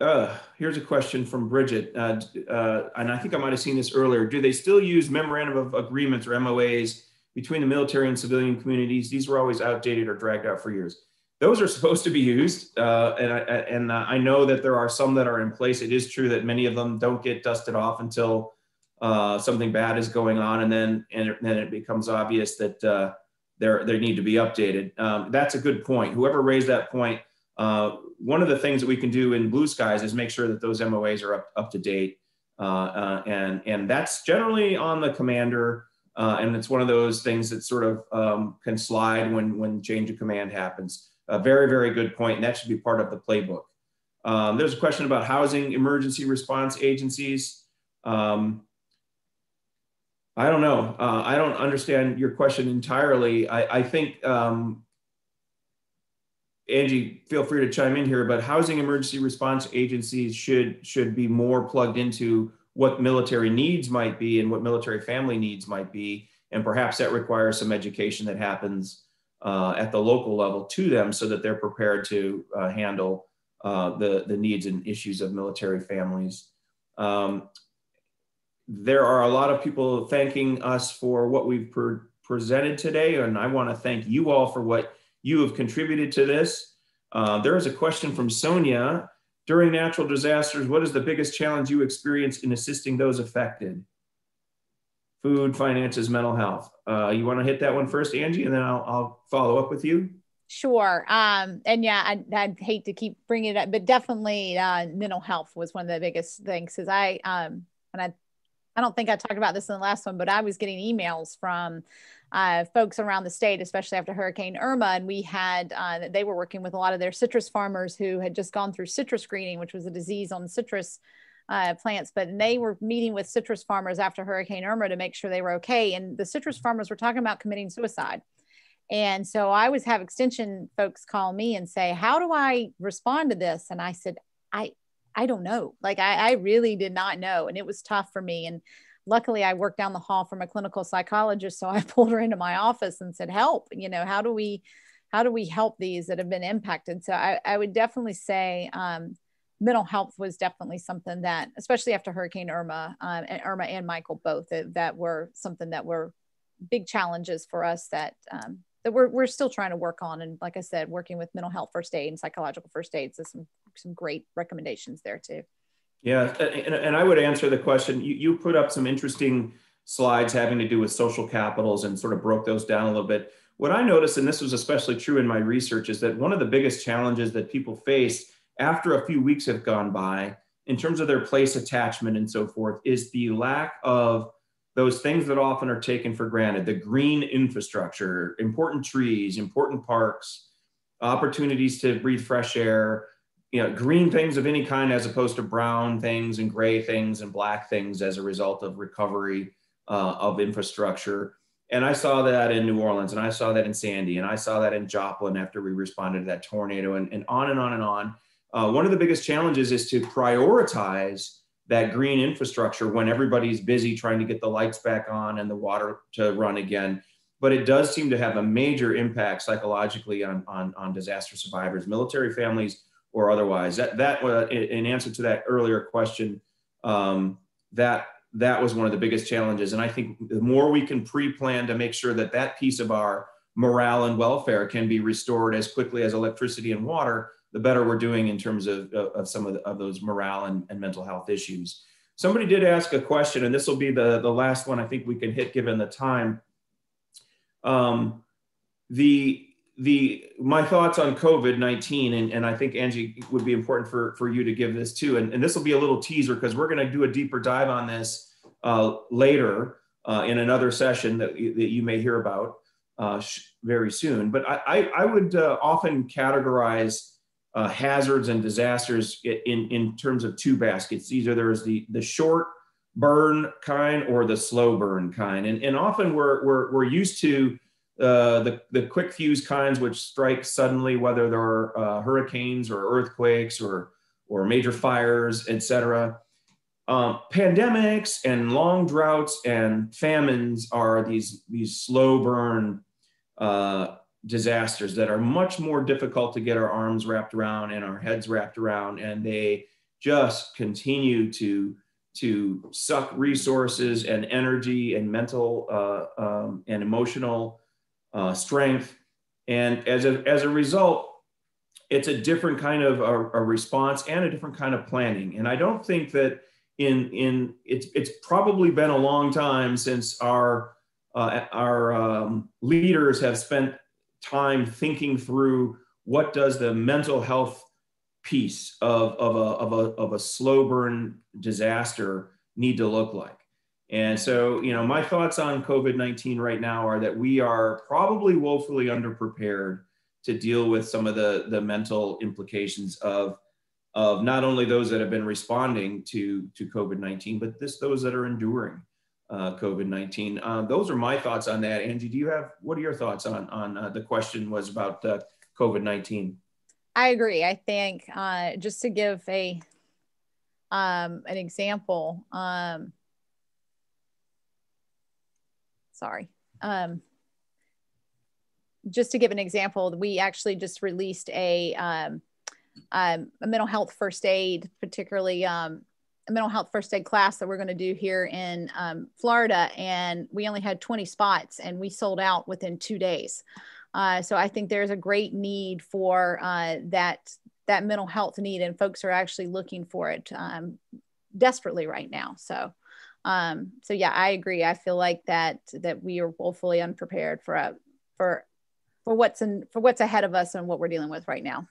uh, here's a question from Bridget, uh, uh, and I think I might have seen this earlier. Do they still use memorandum of agreements or MOAs between the military and civilian communities? These were always outdated or dragged out for years those are supposed to be used, uh, and I, and uh, I know that there are some that are in place. It is true that many of them don't get dusted off until uh, something bad is going on, and then and then it becomes obvious that uh, they they need to be updated. Um, that's a good point. Whoever raised that point, uh, one of the things that we can do in Blue Skies is make sure that those MOAs are up up to date, uh, and and that's generally on the commander. and it's one of those things that sort of um, can slide when when change of command happens. A very, very good point, and that should be part of the playbook. Um, there's a question about housing emergency response agencies. Um, I don't know. Uh, I don't understand your question entirely. I, I think, um, Angie, feel free to chime in here, but housing emergency response agencies should, should be more plugged into what military needs might be and what military family needs might be And perhaps that requires some education that happens uh, at the local level to them so that they're prepared to uh, handle uh, the, the needs and issues of military families. Um, there are a lot of people thanking us for what we've pre presented today, and I want to thank you all for what you have contributed to this. Uh, there is a question from Sonia. During natural disasters, what is the biggest challenge you experience in assisting those affected? Food, finances, mental health. Uh, you want to hit that one first, Angie, and then I'll, I'll follow up with you. Sure. Um, and yeah, I, I'd hate to keep bringing it up, but definitely uh, mental health was one of the biggest things. Because I, um, and I, I don't think I talked about this in the last one, but I was getting emails from uh, folks around the state, especially after Hurricane Irma. And we had, uh, they were working with a lot of their citrus farmers who had just gone through citrus greening, which was a disease on citrus uh, plants. But they were meeting with citrus farmers after Hurricane Irma to make sure they were okay. And the citrus farmers were talking about committing suicide. And so I always have extension folks call me and say, How do I respond to this? And I said, I, I don't know. Like I, I really did not know. And it was tough for me. And luckily I worked down the hall from a clinical psychologist. So I pulled her into my office and said, help, you know, how do we, how do we help these that have been impacted? So I, I would definitely say, um, mental health was definitely something that, especially after Hurricane Irma, um, and Irma and Michael both, that, that, were something that were big challenges for us that um, that we're, we're still trying to work on. And like I said, working with mental health first aid and psychological first aid, is some some great recommendations there too. Yeah, and, and I would answer the question. You, you put up some interesting slides having to do with social capitals and sort of broke those down a little bit. What I noticed, and this was especially true in my research, is that one of the biggest challenges that people face after a few weeks have gone by, in terms of their place attachment and so forth, is the lack of those things that often are taken for granted the green infrastructure, important trees, important parks, opportunities to breathe fresh air, you know, green things of any kind as opposed to brown things and gray things and black things as a result of recovery uh, of infrastructure. And I saw that in New Orleans and I saw that in Sandy and I saw that in Joplin after we responded to that tornado and, and on and on and on. Uh, one of the biggest challenges is to prioritize that green infrastructure when everybody's busy trying to get the lights back on and the water to run again. But it does seem to have a major impact psychologically on, on, on disaster survivors, military families, or otherwise. That that uh, in answer to that earlier question, um, that that was one of the biggest challenges. And I think the more we can pre-plan to make sure that that piece of our morale and welfare can be restored as quickly as electricity and water, the better we're doing in terms of, of some of, the, of those morale and, and mental health issues. Somebody did ask a question, and this will be the, the last one I think we can hit given the time. Um, the the my thoughts on COVID-19, and, and I think Angie would be important for, for you to give this too. And, and this will be a little teaser because we're going to do a deeper dive on this uh, later uh, in another session that, that you may hear about uh, very soon. But I, I, I would uh, often categorize uh, hazards and disasters in, in terms of two baskets. Either there's the, the short burn kind or the slow burn kind. And, and often we're, we're, we're used to uh, the, the quick fuse kinds which strike suddenly, whether they're uh, hurricanes or earthquakes or, or major fires, etc. Um, pandemics and long droughts and famines are these, these slow burn uh, disasters that are much more difficult to get our arms wrapped around and our heads wrapped around. And they just continue to, to suck resources and energy and mental uh, um, and emotional uh, strength. And as a, as a result, it's a different kind of a, a, response and a different kind of planning. And I don't think that in, in it's, it's probably been a long time since our, uh, our um, leaders have spent time thinking through what does the mental health piece of, of, a, of, a, of a slow burn disaster need to look like. And so, you know, my thoughts on COVID 19 right now are that we are probably woefully underprepared to deal with some of the, the mental implications of, of not only those that have been responding to, to COVID 19, but this, those that are enduring uh, COVID 19. Uh, those are my thoughts on that. Angie, do you have, what are your thoughts on, on uh, the question was about uh, COVID 19? I agree. I think uh, just to give a, um, an example, um, sorry, um, just to give an example, we actually just released a, um, um, a mental health first aid, particularly um, mental health first aid class that we're going to do here in um, Florida. And we only had 20 spots and we sold out within two days. Uh, so I think there's a great need for uh, that that mental health need, and folks are actually looking for it um, desperately right now. So, um, so yeah, I agree. I feel like that that we are woefully unprepared for a for for what's in for what's ahead of us and what we're dealing with right now.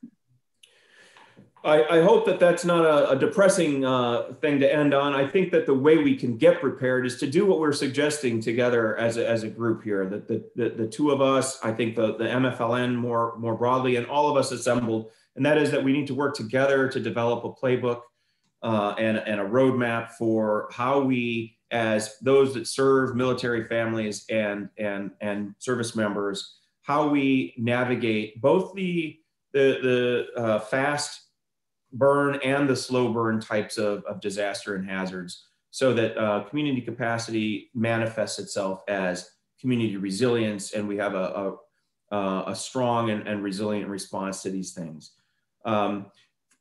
I, I hope that that's not a, a depressing uh, thing to end on. I think that the way we can get prepared is to do what we're suggesting together as a, as a group here. That the, the, the two of us, I think the, the MFLN more more broadly, and all of us assembled, and that is that we need to work together to develop a playbook uh, and, and a roadmap for how we, as those that serve military families and and and service members, how we navigate both the the the uh, fast burn and the slow burn types of, of disaster and hazards so that uh, community capacity manifests itself as community resilience and we have a, a, a strong and, and, resilient response to these things. Um,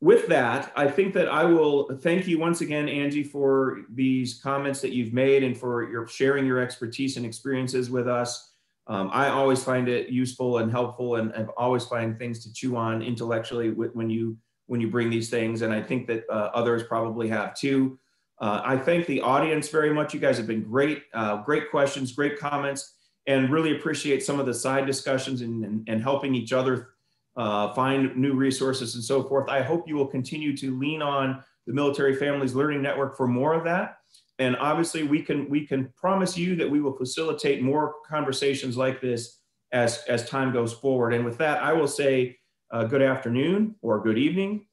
with that, I think that I will thank you once again, Angie, for these comments that you've made and for your sharing your expertise and experiences with us. Um, I always find it useful and helpful and, and always find things to chew on intellectually when you when you bring these things. And I think that uh, others probably have too. Uh, I thank the audience very much. You guys have been great, uh, great questions, great comments, and really appreciate some of the side discussions and, and, and helping each other uh, find new resources and so forth. I hope you will continue to lean on the Military Families Learning Network for more of that. And obviously, we can we can promise you that we will facilitate more conversations like this as as time goes forward. And with that, I will say uh, good afternoon or good evening,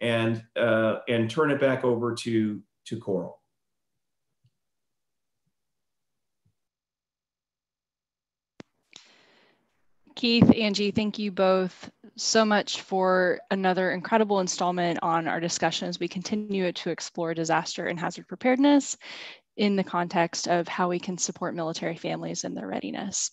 and uh, and turn it back over to to Coral. Keith, Angie, thank you both so much for another incredible installment on our discussion as we continue it to explore disaster and hazard preparedness in the context of how we can support military families and their readiness.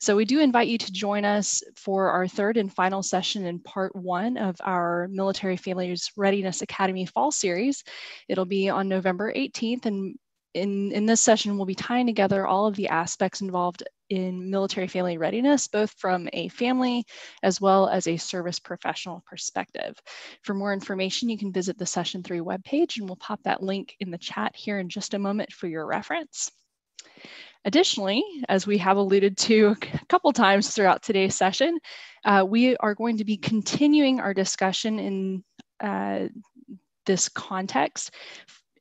So we do invite you to join us for our third and final session in part one of our Military Families Readiness Academy Fall Series. It'll be on November 18th and in, in this session, we'll be tying together all of the aspects involved in military family readiness, both from a family as well as a service professional perspective. For more information, you can visit the session three webpage and we'll pop that link in the chat here in just a moment for your reference. Additionally, as we have alluded to a couple times throughout today's session, uh, we are going to be continuing our discussion in uh, this context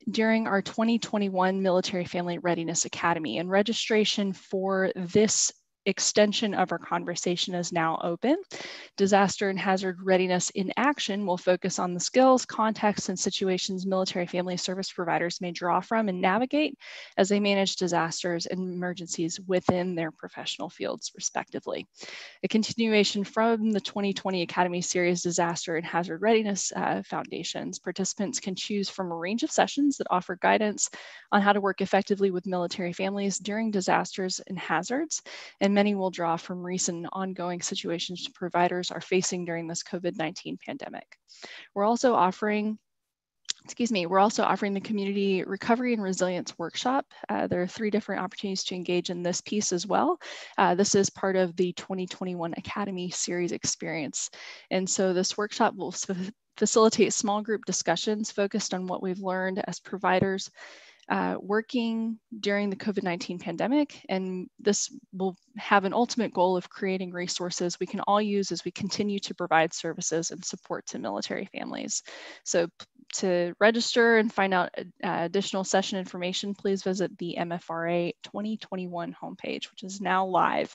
during our 2021 Military Family Readiness Academy. And registration for this extension of our conversation is now open. Disaster and hazard readiness in action will focus on the skills, contexts, and situations military family service providers may draw from and navigate as they manage disasters and emergencies within their professional fields, respectively. A continuation from the 2020 Academy Series Disaster and Hazard Readiness uh, Foundations, participants can choose from a range of sessions that offer guidance on how to work effectively with military families during disasters and hazards and and many will draw from recent ongoing situations providers are facing during this COVID-19 pandemic. We're also offering excuse me, we're also offering the Community Recovery and Resilience Workshop. Uh, there are three different opportunities to engage in this piece as well. Uh, this is part of the 2021 Academy Series experience. And so this workshop will facilitate small group discussions focused on what we've learned as providers uh, working during the COVID 19 pandemic. And this will have an ultimate goal of creating resources we can all use as we continue to provide services and support to military families. So, to register and find out uh, additional session information, please visit the MFRA 2021 homepage, which is now live.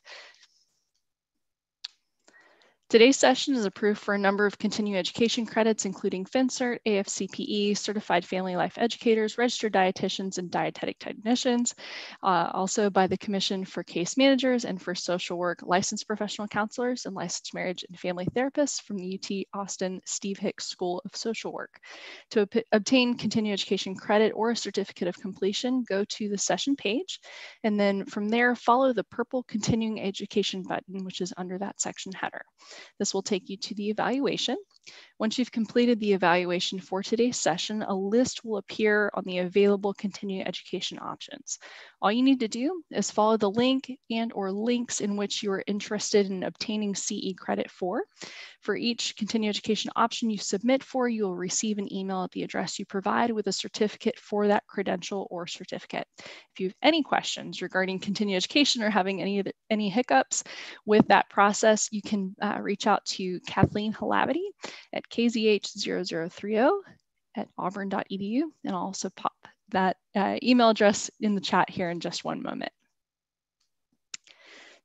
Today's session is approved for a number of continuing education credits, including FinCert, AFCPE, Certified Family Life Educators, Registered Dietitians, and Dietetic Technicians, uh, also by the Commission for Case Managers and for Social Work Licensed Professional Counselors and Licensed Marriage and Family Therapists from the UT Austin Steve Hicks School of Social Work. To obtain continuing education credit or a certificate of completion, go to the session page, and then from there, follow the purple continuing education button, which is under that section header. This will take you to the evaluation. Once you've completed the evaluation for today's session, a list will appear on the available continuing education options. All you need to do is follow the link and or links in which you are interested in obtaining CE credit for. For each continuing education option you submit for, you will receive an email at the address you provide with a certificate for that credential or certificate. If you have any questions regarding continuing education or having any, any hiccups with that process, you can uh, reach out to Kathleen Halavity at kzh0030 at auburn.edu and I'll also pop that uh, email address in the chat here in just one moment.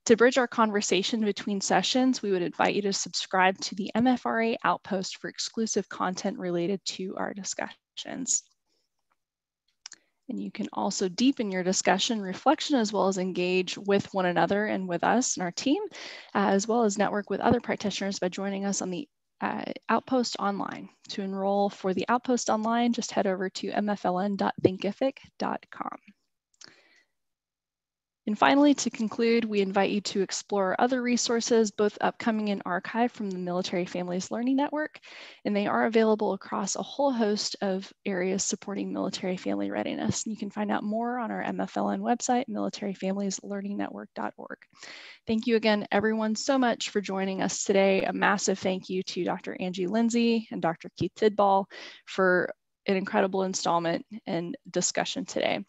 To bridge our conversation between sessions, we would invite you to subscribe to the MFRA Outpost for exclusive content related to our discussions. And you can also deepen your discussion, reflection, as well as engage with one another and with us and our team, as well as network with other practitioners by joining us on the uh, Outpost Online. To enroll for the Outpost Online, just head over to mfln.thinkific.com. And finally, to conclude, we invite you to explore other resources, both upcoming and archived from the Military Families Learning Network, and they are available across a whole host of areas supporting military family readiness. And you can find out more on our MFLN website, militaryfamilieslearningnetwork.org. Thank you again, everyone, so much for joining us today. A massive thank you to Dr. Angie Lindsey and Dr. Keith Tidball for an incredible installment and discussion today.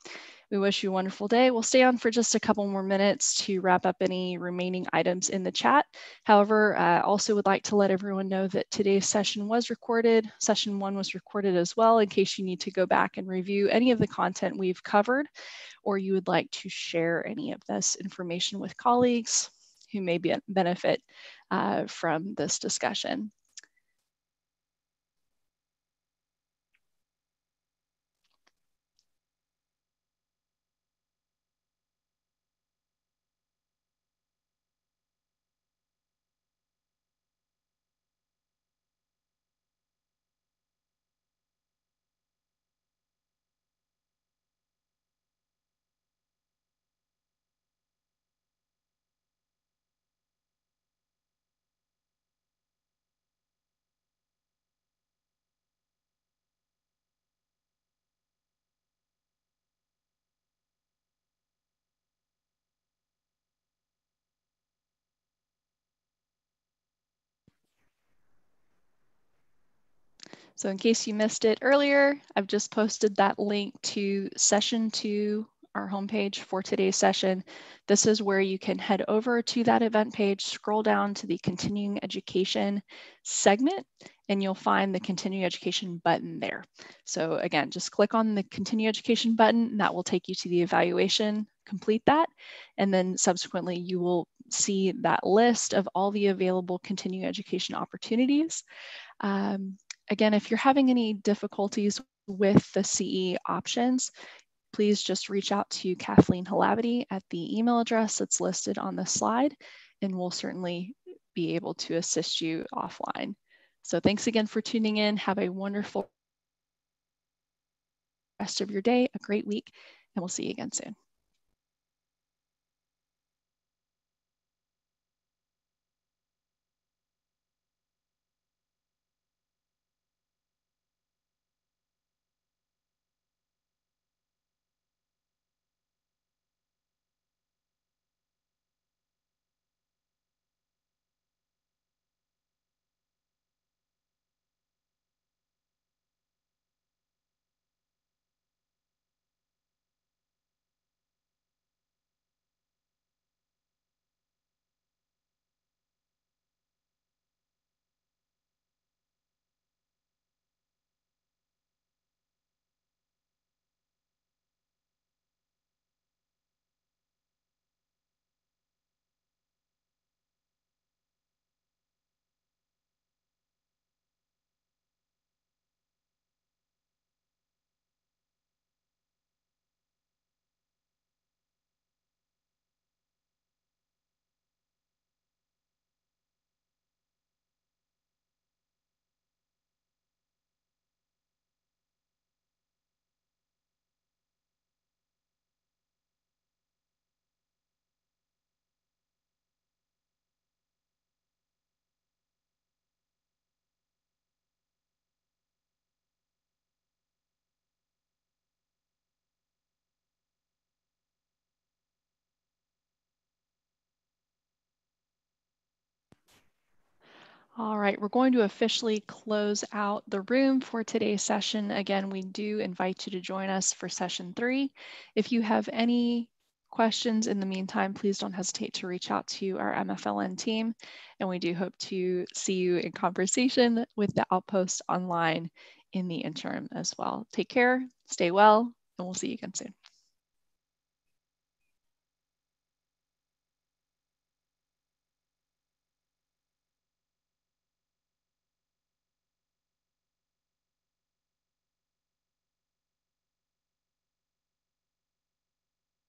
We wish you a wonderful day. We'll stay on for just a couple more minutes to wrap up any remaining items in the chat. However, I uh, also would like to let everyone know that today's session was recorded. Session one was recorded as well in case you need to go back and review any of the content we've covered or you would like to share any of this information with colleagues who may be, benefit uh, from this discussion. So in case you missed it earlier, I've just posted that link to session two, our homepage for today's session. This is where you can head over to that event page, scroll down to the continuing education segment, and you'll find the continuing education button there. So again, just click on the continuing education button and that will take you to the evaluation, complete that, and then subsequently you will see that list of all the available continuing education opportunities. Um, Again, if you're having any difficulties with the CE options, please just reach out to Kathleen Halavity at the email address that's listed on the slide, and we'll certainly be able to assist you offline. So thanks again for tuning in. Have a wonderful rest of your day, a great week, and we'll see you again soon. All right, we're going to officially close out the room for today's session. Again, we do invite you to join us for session three. If you have any questions in the meantime, please don't hesitate to reach out to our MFLN team. And we do hope to see you in conversation with the Outpost online in the interim as well. Take care, stay well, and we'll see you again soon.